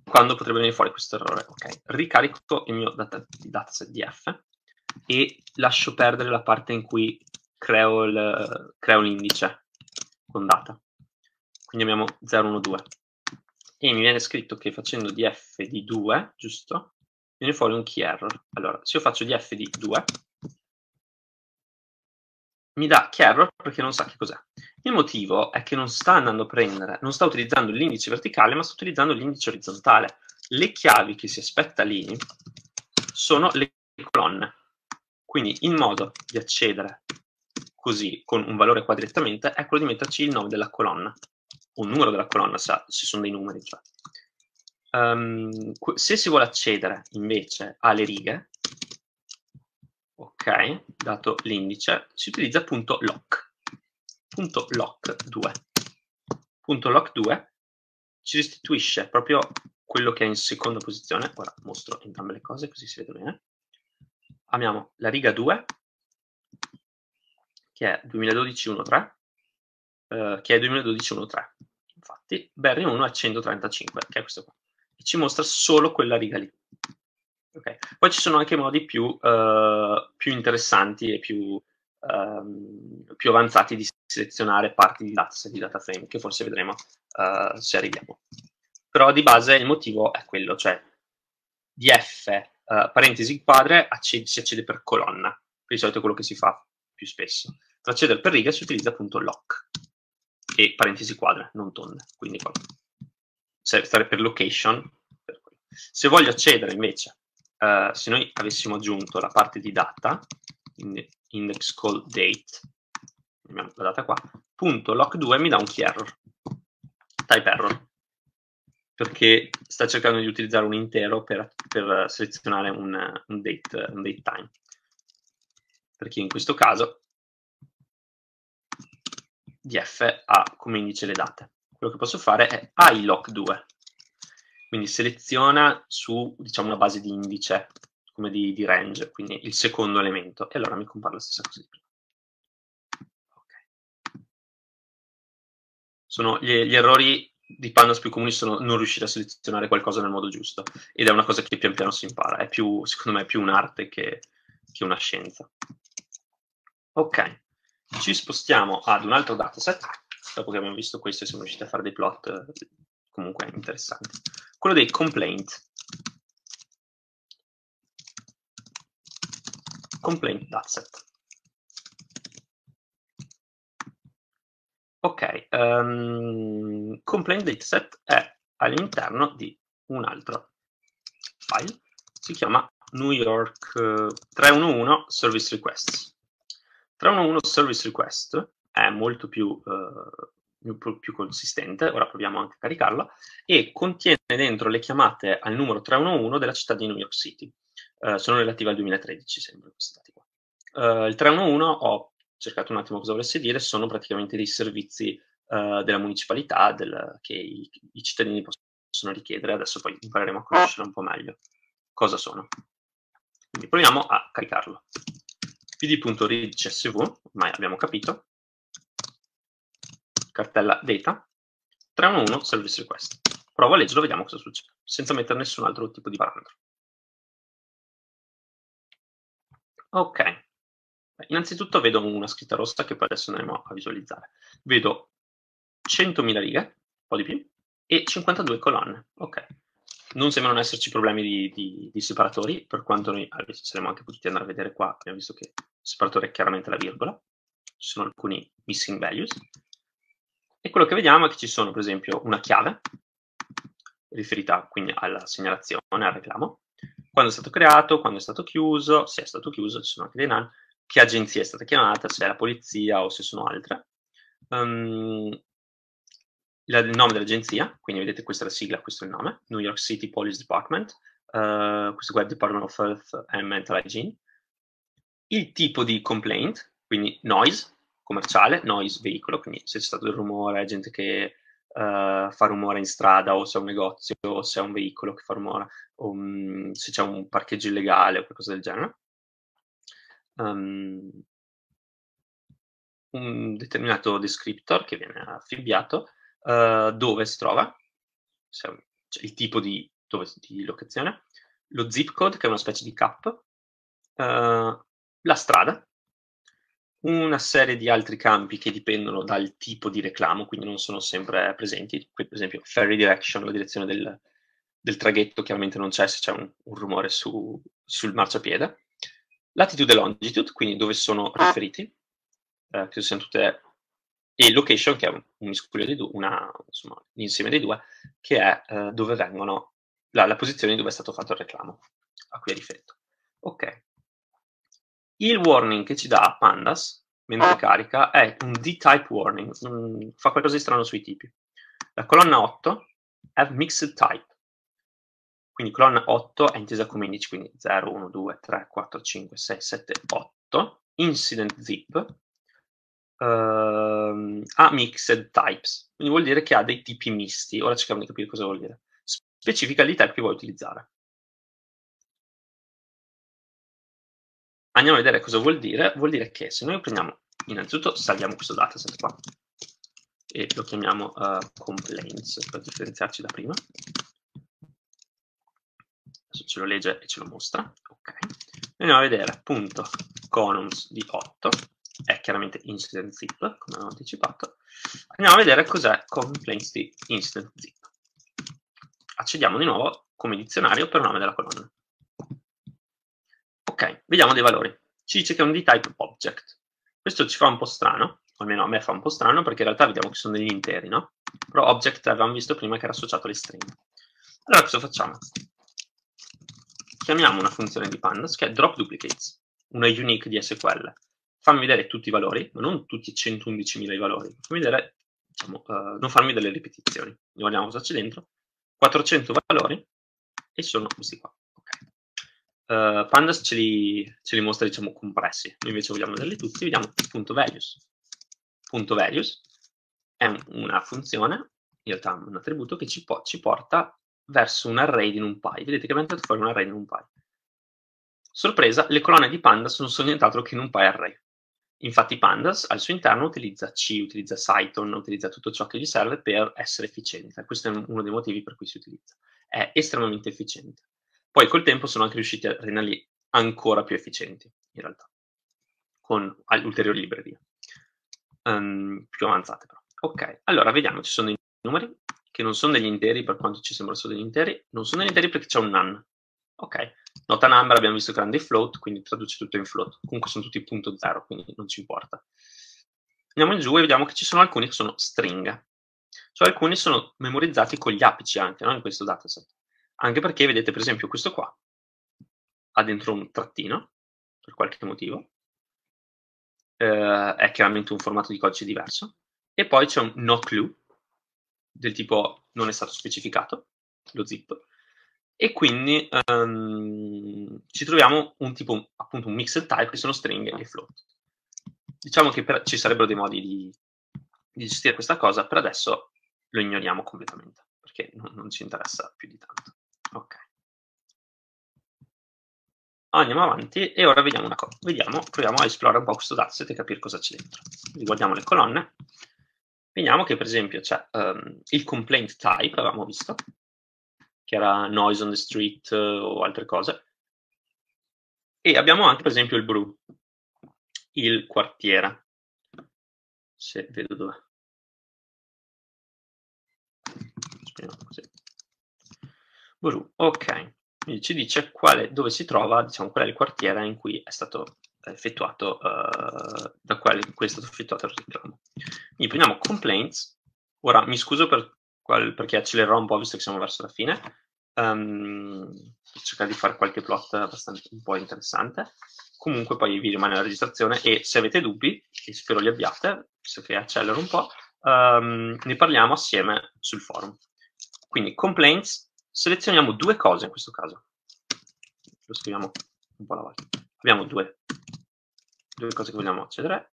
quando potrebbe venire fuori questo errore. Ok, ricarico il mio data, dataset di f e lascio perdere la parte in cui creo, l'indice con data. Quindi abbiamo 0, 1, 2 e mi viene scritto che facendo di f di 2, giusto? Viene fuori un key error. Allora, se io faccio di f di 2, mi dà key error perché non sa che cos'è. Il motivo è che non sta andando a prendere, non sta utilizzando l'indice verticale, ma sta utilizzando l'indice orizzontale. Le chiavi che si aspetta lì sono le colonne. Quindi il modo di accedere così con un valore qua direttamente è quello di metterci il nome della colonna il numero della colonna, se, se sono dei numeri. Cioè. Um, se si vuole accedere invece alle righe, ok, dato l'indice, si utilizza punto .lock, punto .lock 2. Punto .lock 2 ci restituisce proprio quello che è in seconda posizione. Ora mostro entrambe le cose così si vede bene. Abbiamo la riga 2, che è 2012-1.3, eh, che è 2012-1.3. Infatti, Berry 1 è 135, che è questo qua. E ci mostra solo quella riga lì. Okay. Poi ci sono anche modi più, uh, più interessanti e più, um, più, avanzati di selezionare parti di dataset, di data frame, che forse vedremo uh, se arriviamo. Però di base il motivo è quello, cioè di F, uh, parentesi quadre, accede, si accede per colonna. Di solito è quello che si fa più spesso. Per accedere per riga si utilizza appunto lock e parentesi quadre, non tonde. Quindi qua. stare per location. Se voglio accedere invece uh, se noi avessimo aggiunto la parte di data, index call date, la data qua, punto lock2 mi dà un key error, type error, perché sta cercando di utilizzare un intero per, per selezionare un, un, date, un date time. Perché in questo caso df ha come indice le date. Quello che posso fare è ilock2, quindi seleziona su diciamo, una base di indice, come di, di, range, quindi il secondo elemento, e allora mi compare la stessa cosa di prima. Okay. Sono gli, gli errori di pandas più comuni sono non riuscire a selezionare qualcosa nel modo giusto, ed è una cosa che pian piano si impara, è più, secondo me, è più un'arte che, che una scienza. Ok, ci spostiamo ad un altro dataset, dopo che abbiamo visto questo e siamo riusciti a fare dei plot comunque interessanti. Quello dei complaint. Complaint dataset. Ok, um, complaint dataset è all'interno di un altro file, si chiama New York uh, eh, 311 Service Requests. 311 Service Request è molto più uh, più, più consistente, ora proviamo anche a caricarla, e contiene dentro le chiamate al numero 311 della città di New York City. Uh, sono relative al 2013, sembra, questi dati qua. Uh, il 311, ho cercato un attimo cosa volesse dire, sono praticamente dei servizi uh, della municipalità del, che i, i, cittadini possono richiedere, adesso poi impareremo a conoscere un po' meglio cosa sono. Quindi proviamo a caricarlo. pd.read csv, ormai abbiamo capito, cartella data, 311 service request. Provo a leggerlo, vediamo cosa succede, senza mettere nessun altro tipo di parametro. Ok, innanzitutto vedo una scritta rossa che poi adesso andremo a visualizzare. Vedo 100.000 righe, un po' di più, e 52 colonne. Ok, non sembrano esserci problemi di, di, di separatori, per quanto noi saremmo anche potuti andare a vedere qua, abbiamo visto che separatore chiaramente la virgola, ci sono alcuni missing values, e quello che vediamo è che ci sono, per esempio, una chiave, riferita quindi alla segnalazione, al reclamo, quando è stato creato, quando è stato chiuso, se è stato chiuso, ci sono anche dei NaN, che agenzia è stata chiamata, se è la polizia o se sono altre. Um, il nome dell'agenzia, quindi vedete questa è la sigla, questo è il nome, New York City Police Department, uh, questo qua è Department of Health and Mental Hygiene, il tipo di complaint, quindi noise, commerciale, noise veicolo, quindi se c'è stato del rumore, gente che uh, fa rumore in strada o se è un negozio o se è un veicolo che fa rumore, o um, se c'è un parcheggio illegale o qualcosa del genere. Um, un determinato descriptor che viene affibbiato uh, dove si trova, cioè il tipo di, dove, di, locazione, lo zip code che è una specie di cap, uh, la strada una serie di altri campi che dipendono dal tipo di reclamo, quindi non sono sempre presenti. Per esempio, ferry direction, la direzione del, del traghetto, chiaramente non c'è se c'è un, un rumore su, sul marciapiede. Latitude e longitude, quindi dove sono riferiti, eh, che siano tutte e location, che è un, un miscuglio dei due, una, insomma, l'insieme dei due, che è eh, dove vengono, la, la, posizione dove è stato fatto il reclamo, a cui è riferito. Ok, il warning che ci dà Pandas mentre ah. carica è un D-type warning, mm, fa qualcosa di strano sui tipi. La colonna 8 have mixed type. Quindi colonna 8 è intesa come indici, quindi 0, 1, 2, 3, 4, 5, 6, 7, 8. Incident zip uh, ha mixed types, quindi vuol dire che ha dei tipi misti. Ora cerchiamo di capire cosa vuol dire. Specifica il type che vuoi utilizzare. Andiamo a vedere cosa vuol dire. Vuol dire che se noi prendiamo, innanzitutto salviamo questo dataset qua e lo chiamiamo uh, complaints per differenziarci da prima. Adesso ce lo legge e ce lo mostra. Ok. Andiamo a vedere punto columns di 8 è chiaramente incident zip, come avevo anticipato. Andiamo a vedere cos'è complaints di incident zip. Accediamo di nuovo come dizionario per nome della colonna. Ok, vediamo dei valori. Ci dice che è un d-type object. Questo ci fa un po' strano, almeno a me fa un po' strano, perché in realtà vediamo che sono degli interi, no? Però object avevamo visto prima che era associato alle stringhe. Allora cosa facciamo? Chiamiamo una funzione di pandas che è drop duplicates, una unique di SQL. Fammi vedere tutti i valori, ma non tutti i 111.000 i valori. Fammi vedere, diciamo, uh, non farmi delle ripetizioni. Guardiamo cosa c'è dentro. 400 valori e sono questi qua. Uh, pandas ce li, ce li, mostra, diciamo, compressi. Noi invece vogliamo vederli tutti. Vediamo punto values. Punto values è un, una funzione, in realtà un attributo, che ci, po ci, porta verso un array di NumPy. Vedete che abbiamo tirato fuori un array di NumPy. Sorpresa, le colonne di pandas non sono nient'altro che NumPy array. Infatti pandas al suo interno utilizza C, utilizza Cython, utilizza tutto ciò che gli serve per essere efficiente. Questo è uno dei motivi per cui si utilizza. È estremamente efficiente. Poi col tempo sono anche riusciti a renderli ancora più efficienti, in realtà, con ulteriori librerie, um, più avanzate però. Ok, allora vediamo, ci sono dei numeri che non sono degli interi per quanto ci sembrano solo degli interi, non sono degli interi perché c'è un none. Ok, nota number abbiamo visto che erano dei float, quindi traduce tutto in float. Comunque sono tutti punto zero, quindi non ci importa. Andiamo in giù e vediamo che ci sono alcuni che sono stringhe. Cioè alcuni sono memorizzati con gli apici anche, no? in questo dataset. Anche perché, vedete, per esempio, questo qua ha dentro un trattino, per qualche motivo. Eh, è chiaramente un formato di codice diverso. E poi c'è un no clue, del tipo non è stato specificato, lo zip. E quindi um, ci troviamo un tipo, appunto, un mixed type che sono stringhe e float. Diciamo che per, ci sarebbero dei modi di, di gestire questa cosa, per adesso lo ignoriamo completamente, perché non, non ci interessa più di tanto. Ok. Andiamo avanti e ora vediamo una cosa. Vediamo, proviamo a esplorare un po' questo dataset e capire cosa c'è dentro. Riguardiamo le colonne. Vediamo che per esempio c'è um, il complaint type, avevamo visto, che era noise on the street uh, o altre cose. E abbiamo anche per esempio il brew, il quartiere. Se vedo dove. Speriamo così. Bru, ok. Quindi ci dice quale, dove si trova, diciamo, qual è il quartiere in cui è stato effettuato, uh, da quale in cui è stato effettuato il reclamo. Quindi prendiamo complaints. Ora mi scuso per qual, perché accelererò un po' visto che siamo verso la fine. Um, per cercare di fare qualche plot abbastanza un po' interessante. Comunque poi vi rimane la registrazione e se avete dubbi, e spero li abbiate, visto che accelero un po', um, ne parliamo assieme sul forum. Quindi complaints selezioniamo due cose in questo caso. Lo scriviamo un po' alla volta. Abbiamo due, due cose che vogliamo accedere.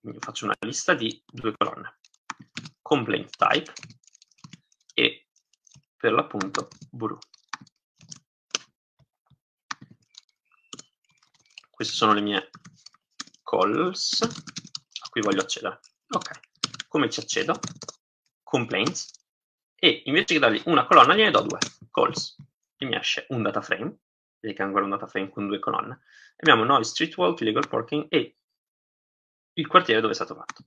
Quindi faccio una lista di due colonne. Complaint type e per l'appunto Buru. Queste sono le mie calls a cui voglio accedere. Ok, come ci accedo? Complaints e invece che dargli una colonna gliene do due, calls, e mi esce un data frame, vedete che è ancora un data frame con due colonne, abbiamo noise, street walk, illegal parking e il quartiere dove è stato fatto.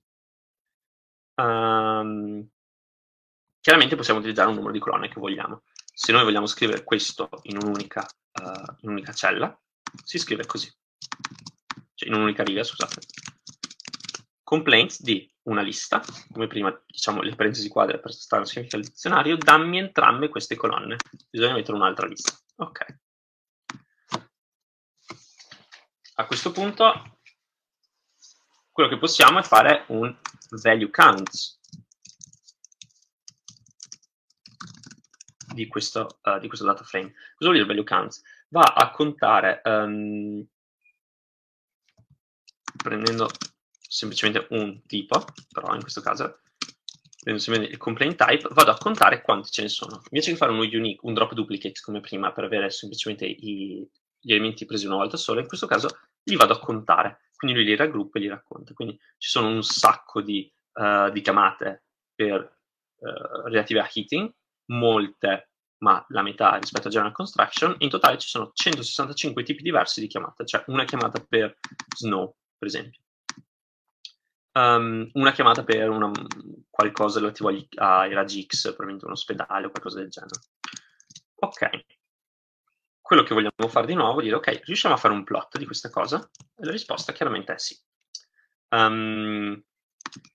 Um, chiaramente possiamo utilizzare un numero di colonne che vogliamo. Se noi vogliamo scrivere questo in un'unica, uh, in un'unica cella, si scrive così, cioè in un'unica riga, scusate. Complaints di una lista, come prima diciamo le parentesi quadre per stare un significato al dizionario, dammi entrambe queste colonne. Bisogna mettere un'altra lista. Ok. A questo punto quello che possiamo è fare un value counts. di questo, uh, di questo data frame. Cosa vuol dire value counts? Va a contare, um, prendendo semplicemente un tipo, però in questo caso, prendendo semplicemente il complaint type, vado a contare quanti ce ne sono. Invece che fare un unique, un drop duplicate come prima per avere semplicemente i, gli elementi presi una volta sola, in questo caso li vado a contare, quindi lui li raggruppa e li racconta. Quindi ci sono un sacco di, uh, di chiamate per, uh, relative a heating, molte, ma la metà rispetto a General Construction, in totale ci sono 165 tipi diversi di chiamate, cioè una chiamata per Snow, per esempio. Um, una chiamata per una, qualcosa relativo agli, ai raggi X, probabilmente un ospedale o qualcosa del genere. Ok. Quello che vogliamo fare di nuovo è dire, ok, riusciamo a fare un plot di questa cosa? E la risposta chiaramente è sì. Um,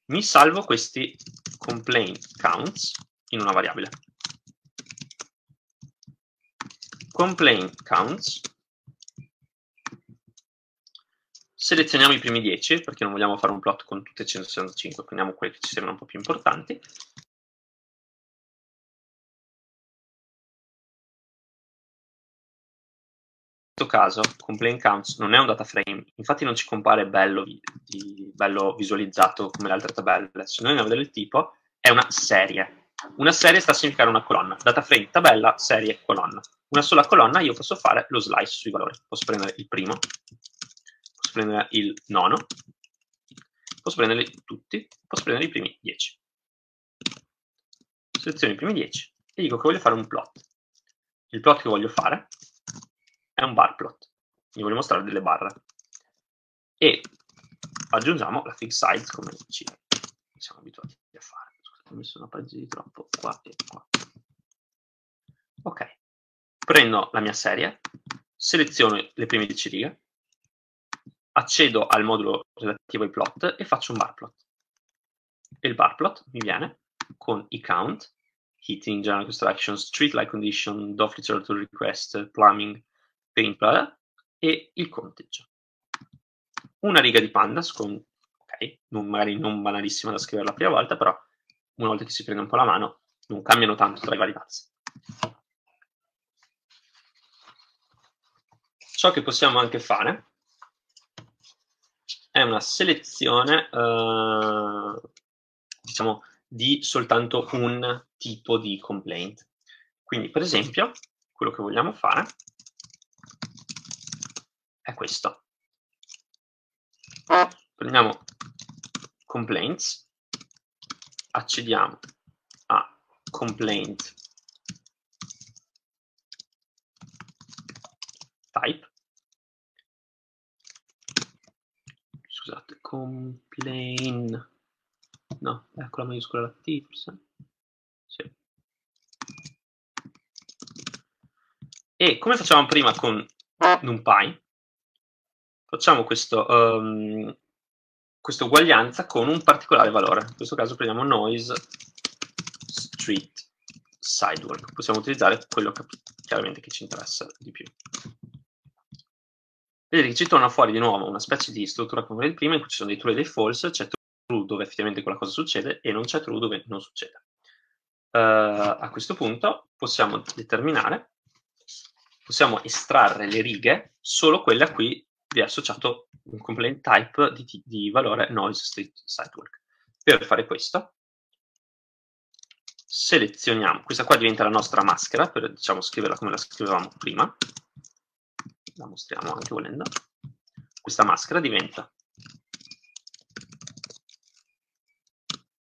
mi salvo questi complaint counts in una variabile. Complaint counts. Selezioniamo i primi 10 perché non vogliamo fare un plot con tutte 165, prendiamo quelli che ci sembrano un po' più importanti. In questo caso, complaint counts non è un data frame, infatti non ci compare bello, di, bello visualizzato come le altre tabelle. Se noi andiamo a vedere il tipo, è una serie. Una serie sta a significare una colonna. Data frame, tabella, serie, colonna. Una sola colonna io posso fare lo slice sui valori. Posso prendere il primo, posso prendere il nono, posso prenderli tutti, posso prendere i primi 10. Seleziono i primi 10 e dico che voglio fare un plot. Il plot che voglio fare è un bar plot. Mi voglio mostrare delle barre. E aggiungiamo la fix size come ci siamo abituati a fare ho messo una pagina di troppo qua e qua. Ok, prendo la mia serie, seleziono le prime 10 righe, accedo al modulo relativo ai plot e faccio un bar plot. E il bar plot mi viene con i count, heating, general construction, street light condition, DOF literature request, plumbing, paint, blah, e il conteggio. Una riga di pandas con, ok, non, magari non banalissima da scrivere la prima volta, però una volta che si prende un po' la mano, non cambiano tanto tra i vari pezzi. Ciò che possiamo anche fare è una selezione, eh, diciamo, di soltanto un tipo di complaint. Quindi, per esempio, quello che vogliamo fare è questo. Prendiamo complaints accediamo a complaint type scusate complain no ecco la maiuscola la T forse sì. e come facciamo prima con NumPy facciamo questo um, questa uguaglianza con un particolare valore. In questo caso prendiamo noise street sidewalk. Possiamo utilizzare quello che, chiaramente che ci interessa di più. Vedete che ci torna fuori di nuovo una specie di struttura come di prima in cui ci sono dei true e dei false, c'è true dove effettivamente quella cosa succede e non c'è true dove non succede. Uh, a questo punto possiamo determinare, possiamo estrarre le righe, solo quelle a cui vi è associato un complaint type di, di valore noise street sitework. Per fare questo, selezioniamo, questa qua diventa la nostra maschera, per diciamo scriverla come la scrivevamo prima, la mostriamo anche volendo, questa maschera diventa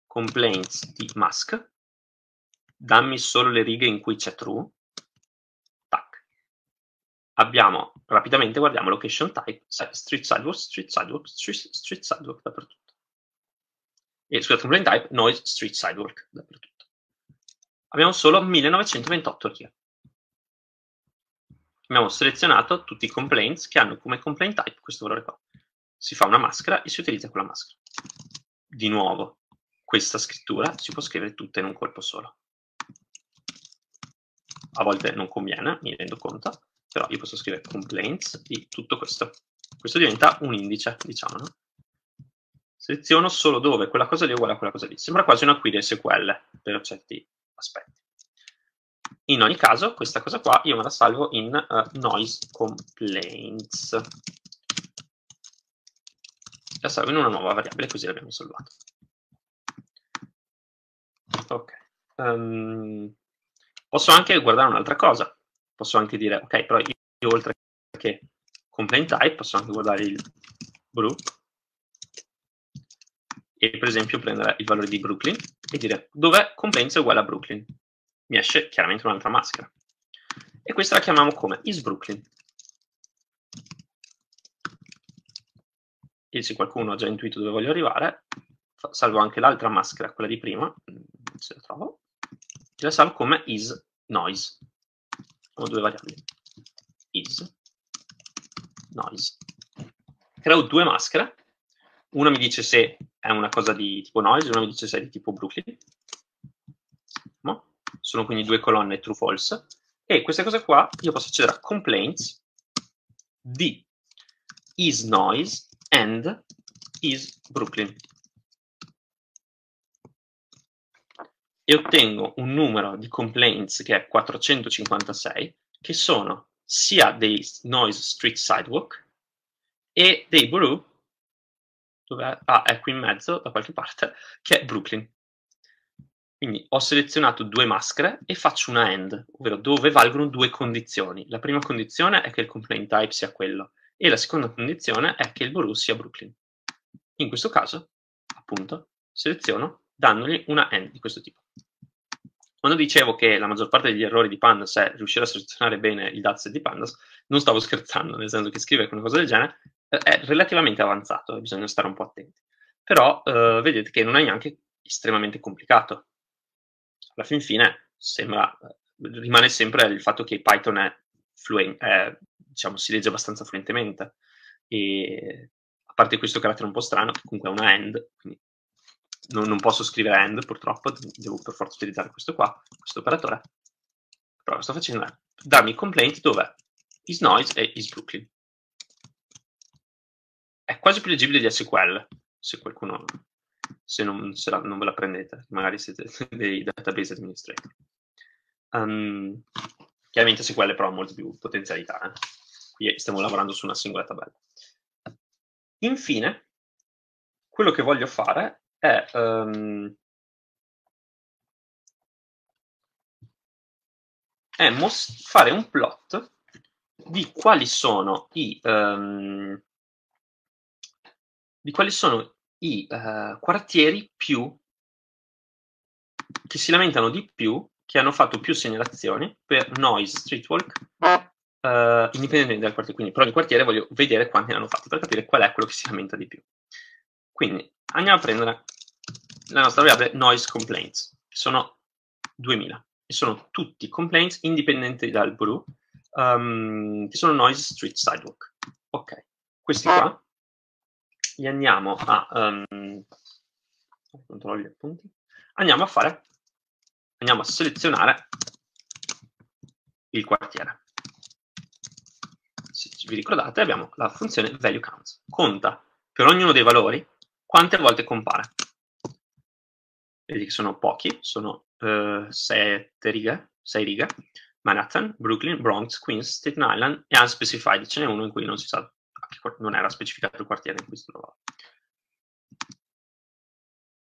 complaints di mask, dammi solo le righe in cui c'è true, abbiamo rapidamente, guardiamo location type, street sidewalk, street sidewalk, street, street sidewalk dappertutto. E scusate, complaint type, noise, street sidewalk dappertutto. Abbiamo solo 1928 righe. Abbiamo selezionato tutti i complaints che hanno come complaint type questo valore qua. Si fa una maschera e si utilizza quella maschera. Di nuovo, questa scrittura si può scrivere tutta in un colpo solo. A volte non conviene, mi rendo conto, però io posso scrivere complaints di tutto questo. Questo diventa un indice, diciamo, no? Seleziono solo dove quella cosa lì è uguale a quella cosa lì. Sembra quasi una query SQL per certi aspetti. In ogni caso, questa cosa qua io me la salvo in uh, noise complaints. La salvo in una nuova variabile, così l'abbiamo salvato. Ok. Um, posso anche guardare un'altra cosa. Posso anche dire, ok, però io, io oltre che complaint type posso anche guardare il brew e per esempio prendere il valore di Brooklyn e dire dov'è complaints uguale a Brooklyn. Mi esce chiaramente un'altra maschera. E questa la chiamiamo come isBrooklyn. E se qualcuno ha già intuito dove voglio arrivare, salvo anche l'altra maschera, quella di prima, se la trovo, e la salvo come isNoise. Ho due variabili. isNoise. Creo due maschere una mi dice se è una cosa di tipo noise, una mi dice se è di tipo Brooklyn. No? Sono quindi due colonne true false. E queste cose qua io posso accedere a complaints di is noise and is Brooklyn. E ottengo un numero di complaints che è 456, che sono sia dei noise street sidewalk e dei brew dove ah, è qui in mezzo, da qualche parte, che è Brooklyn. Quindi ho selezionato due maschere e faccio una AND, ovvero dove valgono due condizioni. La prima condizione è che il complaint type sia quello e la seconda condizione è che il Buru sia Brooklyn. In questo caso, appunto, seleziono dandogli una AND di questo tipo. Quando dicevo che la maggior parte degli errori di Pandas è riuscire a selezionare bene il dataset di Pandas, non stavo scherzando, nel senso che scrivere una cosa del genere è relativamente avanzato e bisogna stare un po' attenti. Però eh, vedete che non è neanche estremamente complicato. Alla fin fine sembra, rimane sempre il fatto che Python è fluente, è, diciamo, si legge abbastanza fluentemente. E a parte questo carattere un po' strano, comunque è una AND, quindi non, non, posso scrivere AND purtroppo, devo per forza utilizzare questo qua, questo operatore. Però lo sto facendo è darmi complaint dove is noise e is Brooklyn è quasi più leggibile di SQL, se qualcuno, se non, se la, non ve la prendete, magari siete dei database administrator. Um, chiaramente SQL però ha molte più potenzialità, eh? qui stiamo lavorando su una singola tabella. Infine, quello che voglio fare è um, è fare un plot di quali sono i, um, di quali sono i uh, quartieri più che si lamentano di più, che hanno fatto più segnalazioni per noise streetwalk, uh, indipendentemente dal quartiere. Quindi per ogni quartiere voglio vedere quanti ne hanno fatti per capire qual è quello che si lamenta di più. Quindi andiamo a prendere la nostra variabile noise complaints, che sono 2000 e sono tutti complaints indipendenti dal brew, um, che sono noise street sidewalk. Ok, questi qua li andiamo a um, andiamo a fare andiamo a selezionare il quartiere. Se vi ricordate? Abbiamo la funzione value counts. Conta per ognuno dei valori quante volte compare. Vedi che sono pochi sono uh, sette righe 6 righe. Manhattan, Brooklyn, Bronx, Queens, Staten Island e unspecified. Ce n'è uno in cui non si sa non era specificato il quartiere in cui si trovava.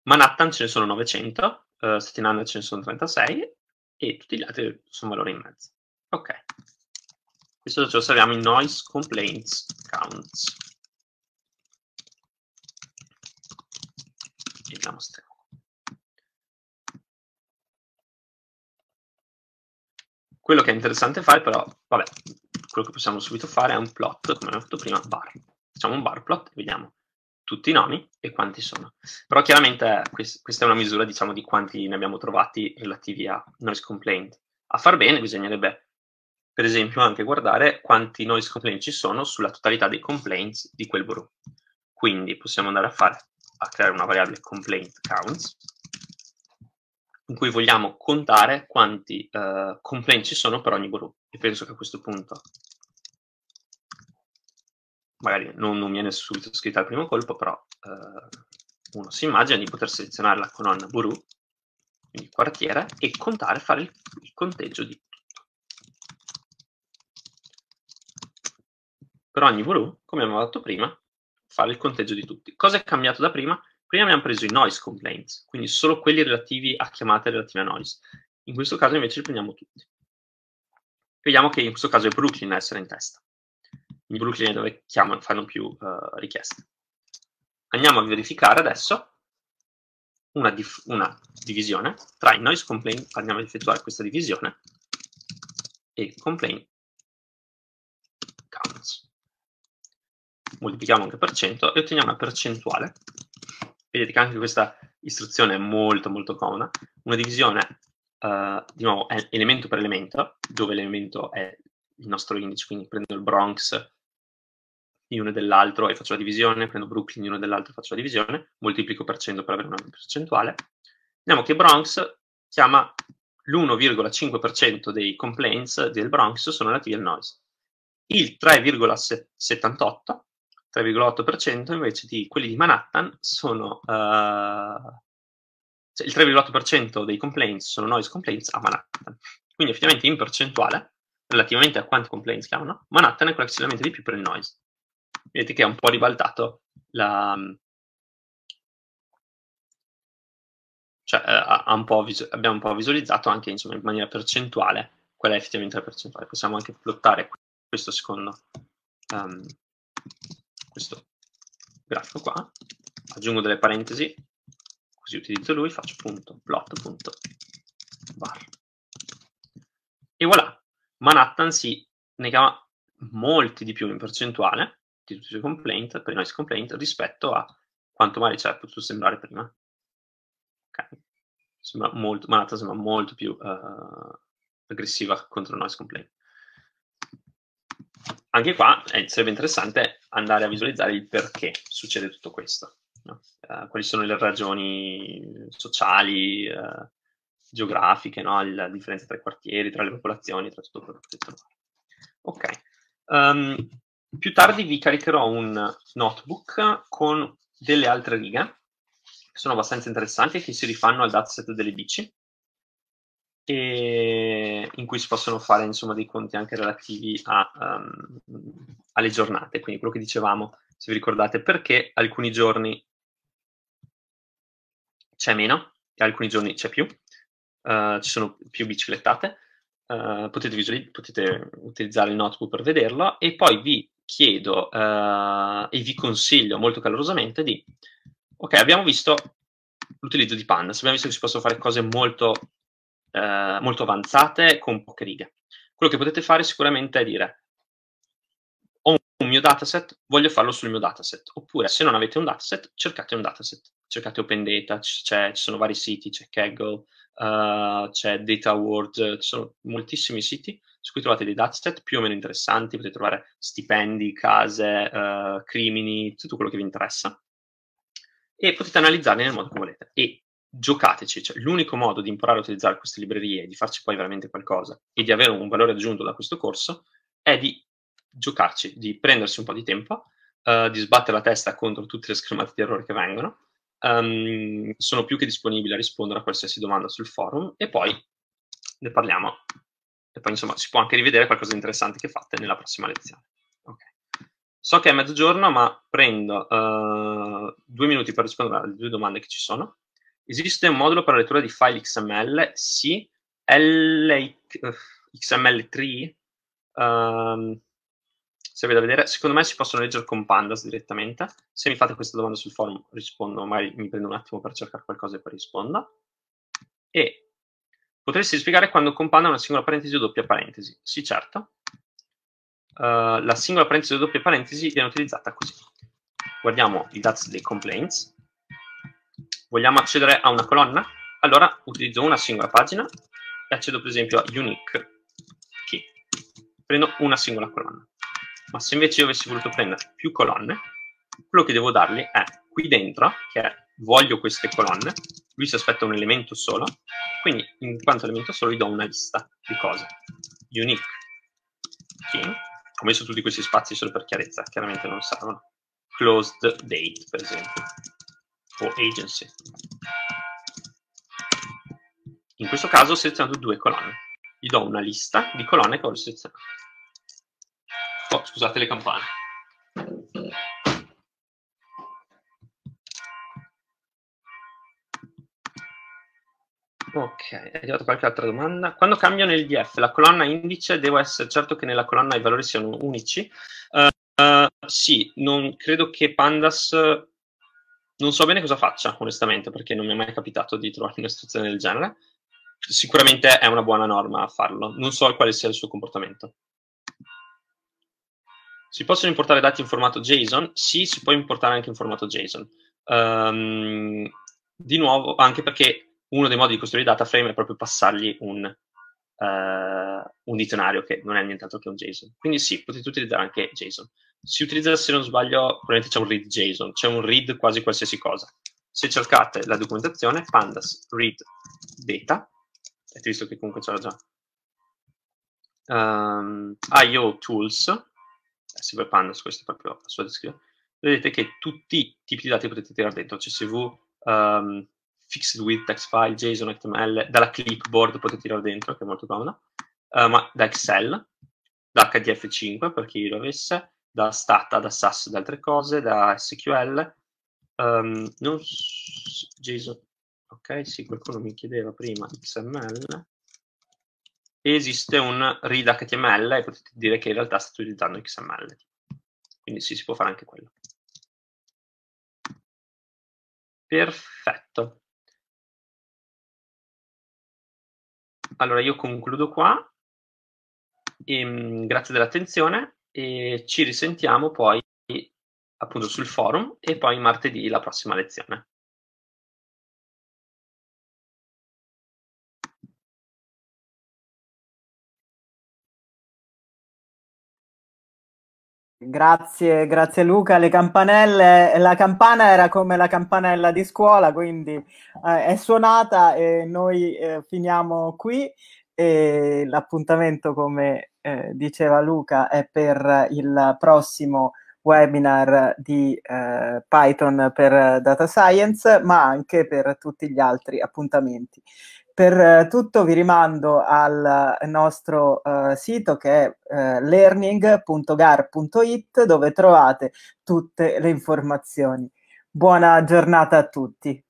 Manhattan ce ne sono 900, uh, eh, Staten Island ce ne sono 36 e tutti gli altri sono valori in mezzo. Ok. Questo ce lo salviamo in noise complaints counts. Vediamo se Quello che è interessante fare però, vabbè, quello che possiamo subito fare è un plot, come abbiamo fatto prima, bar. Facciamo un bar plot e vediamo tutti i nomi e quanti sono. Però chiaramente questa è una misura, diciamo, di quanti ne abbiamo trovati relativi a noise complaint. A far bene bisognerebbe, per esempio, anche guardare quanti noise complaint ci sono sulla totalità dei complaints di quel brew. Quindi possiamo andare a fare, a creare una variabile complaint counts, in cui vogliamo contare quanti uh, complaint ci sono per ogni brew e penso che a questo punto magari non, non viene subito scritta al primo colpo, però eh, uno si immagina di poter selezionare la colonna Buru, quindi quartiere, e contare, fare il, il conteggio di tutto. Per ogni Buru, come abbiamo fatto prima, fare il conteggio di tutti. Cosa è cambiato da prima? Prima abbiamo preso i noise complaints, quindi solo quelli relativi a chiamate relative a noise. In questo caso invece li prendiamo tutti. Vediamo che in questo caso è Brooklyn a essere in testa. In Brooklyn è dove chiamano, fanno più uh, richieste. Andiamo a verificare adesso una, una, divisione tra i noise complaint, andiamo ad effettuare questa divisione, e complaint counts. Moltiplichiamo anche per cento e otteniamo una percentuale vedete che anche questa istruzione è molto molto comoda, una divisione uh, di nuovo è elemento per elemento, dove l'elemento è il nostro indice, quindi prendo il Bronx di uno e dell'altro e faccio la divisione, prendo Brooklyn di uno e dell'altro e faccio la divisione, moltiplico per 100 per avere una percentuale. Vediamo che Bronx chiama l'1,5% dei complaints del Bronx sono relativi al noise. Il 3,78 3,8% invece di quelli di Manhattan sono uh, il 3,8% dei complaints sono noise complaints a Manhattan. Quindi effettivamente in percentuale, relativamente a quanti complaints chiamano, Manhattan è quella che si lamenta di più per il noise. Vedete che ha un po' ribaltato la... Cioè, uh, un abbiamo un po' visualizzato anche insomma, in maniera percentuale qual è effettivamente la percentuale. Possiamo anche plottare questo secondo um, questo grafico qua, aggiungo delle parentesi, così utilizzo lui, faccio punto plot.bar. E voilà, Manhattan si ne chiama molti di più in percentuale di tutti i suoi complaint, per i noise complaint, rispetto a quanto magari ci è potuto sembrare prima. Okay. Sembra molto, Manhattan sembra molto più uh, aggressiva contro noise complaint anche qua eh, sarebbe interessante andare a visualizzare il perché succede tutto questo. No? Uh, quali sono le ragioni sociali, uh, geografiche, no? la differenza tra i quartieri, tra le popolazioni, tra tutto quello che potete. Ok. Um, più tardi vi caricherò un notebook con delle altre righe che sono abbastanza interessanti che si rifanno al dataset delle bici e in cui si possono fare insomma dei conti anche relativi a, um, alle giornate, quindi quello che dicevamo, se vi ricordate, perché alcuni giorni c'è meno e alcuni giorni c'è più, uh, ci sono più biciclettate, uh, potete, visuali- potete, utilizzare il notebook per vederlo e poi vi chiedo uh, e vi consiglio molto calorosamente di, ok, abbiamo visto l'utilizzo di Pandas, abbiamo visto che si possono fare cose molto molto avanzate con poche righe. Quello che potete fare sicuramente è dire un mio dataset, voglio farlo sul mio dataset. Oppure se non avete un dataset, cercate un dataset. Cercate Open Data, ci sono vari siti, c'è Kaggle, uh, c'è Data World, ci sono moltissimi siti su cui trovate dei dataset più o meno interessanti, potete trovare stipendi, case, uh, crimini, tutto quello che vi interessa e potete analizzarli nel modo che volete. E giocateci, cioè, l'unico modo di imparare a utilizzare queste librerie, di farci poi veramente qualcosa e di avere un valore aggiunto da questo corso è di giocarci, di prendersi un po' di tempo, uh, di sbattere la testa contro tutte le schermate di errore che vengono. Um, sono più che disponibile a rispondere a qualsiasi domanda sul forum e poi ne parliamo. E poi insomma si può anche rivedere qualcosa di interessante che fate nella prossima lezione. Okay. So che è mezzogiorno, ma prendo uh, due minuti per rispondere alle due domande che ci sono. Esiste un modulo per la lettura di file XML? Sì. XML3? Um, se vedo a vedere, secondo me si possono leggere con Pandas direttamente. Se mi fate questa domanda sul forum rispondo, magari mi prendo un attimo per cercare qualcosa e poi rispondo. E potresti spiegare quando con Panda una singola parentesi o doppia parentesi? Sì, certo. Uh, la singola parentesi o doppia parentesi viene utilizzata così. Guardiamo i dati dei complaints vogliamo accedere a una colonna? Allora utilizzo una singola pagina e accedo per esempio a unique key. Prendo una singola colonna. Ma se invece io avessi voluto prendere più colonne, quello che devo dargli è qui dentro, che è voglio queste colonne, lui si aspetta un elemento solo, quindi in quanto elemento solo gli do una lista di cose. Unique key, ho messo tutti questi spazi solo per chiarezza, chiaramente non servono. Closed date, per esempio o agency. In questo caso ho selezionato due colonne. Gli do una lista di colonne che voglio selezionare. Oh, scusate le campane. Ok, è arrivata qualche altra domanda. Quando cambiano nel DF, la colonna indice, devo essere certo che nella colonna i valori siano unici? Uh, uh, sì, non credo che Pandas... Non so bene cosa faccia, onestamente, perché non mi è mai capitato di trovare un'istruzione del genere. Sicuramente è una buona norma a farlo. Non so quale sia il suo comportamento. Si possono importare dati in formato JSON? Sì, si può importare anche in formato JSON. Um, di nuovo, anche perché uno dei modi di costruire data frame è proprio passargli un, uh, un dizionario che non è nient'altro che un JSON. Quindi sì, potete utilizzare anche JSON. Si utilizza, se non sbaglio, probabilmente c'è un read JSON, c'è un read quasi qualsiasi cosa. Se cercate la documentazione, pandas read beta, avete visto che comunque c'era già um, ehm, IO tools, eh, pandas, questa è proprio la sua descrizione, vedete che tutti i tipi di dati potete tirare dentro, CSV, um, ehm, fixed with text file, JSON, HTML, dalla clipboard potete tirare dentro, che è molto comoda, uh, ma da Excel, da HDF5 per chi lo avesse, da Stata, da SAS, da altre cose, da SQL, um, ehm, non JSON, ok, sì, qualcuno mi chiedeva prima XML, esiste un read HTML e potete dire che in realtà state utilizzando XML. Quindi sì, si può fare anche quello. Perfetto. Allora io concludo qua, e, ehm, grazie dell'attenzione e ci risentiamo poi appunto sul forum e poi martedì la prossima lezione. Grazie, grazie Luca. Le campanelle, la campana era come la campanella di scuola, quindi eh, è suonata e noi eh, finiamo qui. E l'appuntamento, come eh, diceva Luca, è per il prossimo webinar di eh, Python per Data Science, ma anche per tutti gli altri appuntamenti. Per eh, tutto vi rimando al nostro uh, sito che è uh, learning.gar.it dove trovate tutte le informazioni. Buona giornata a tutti.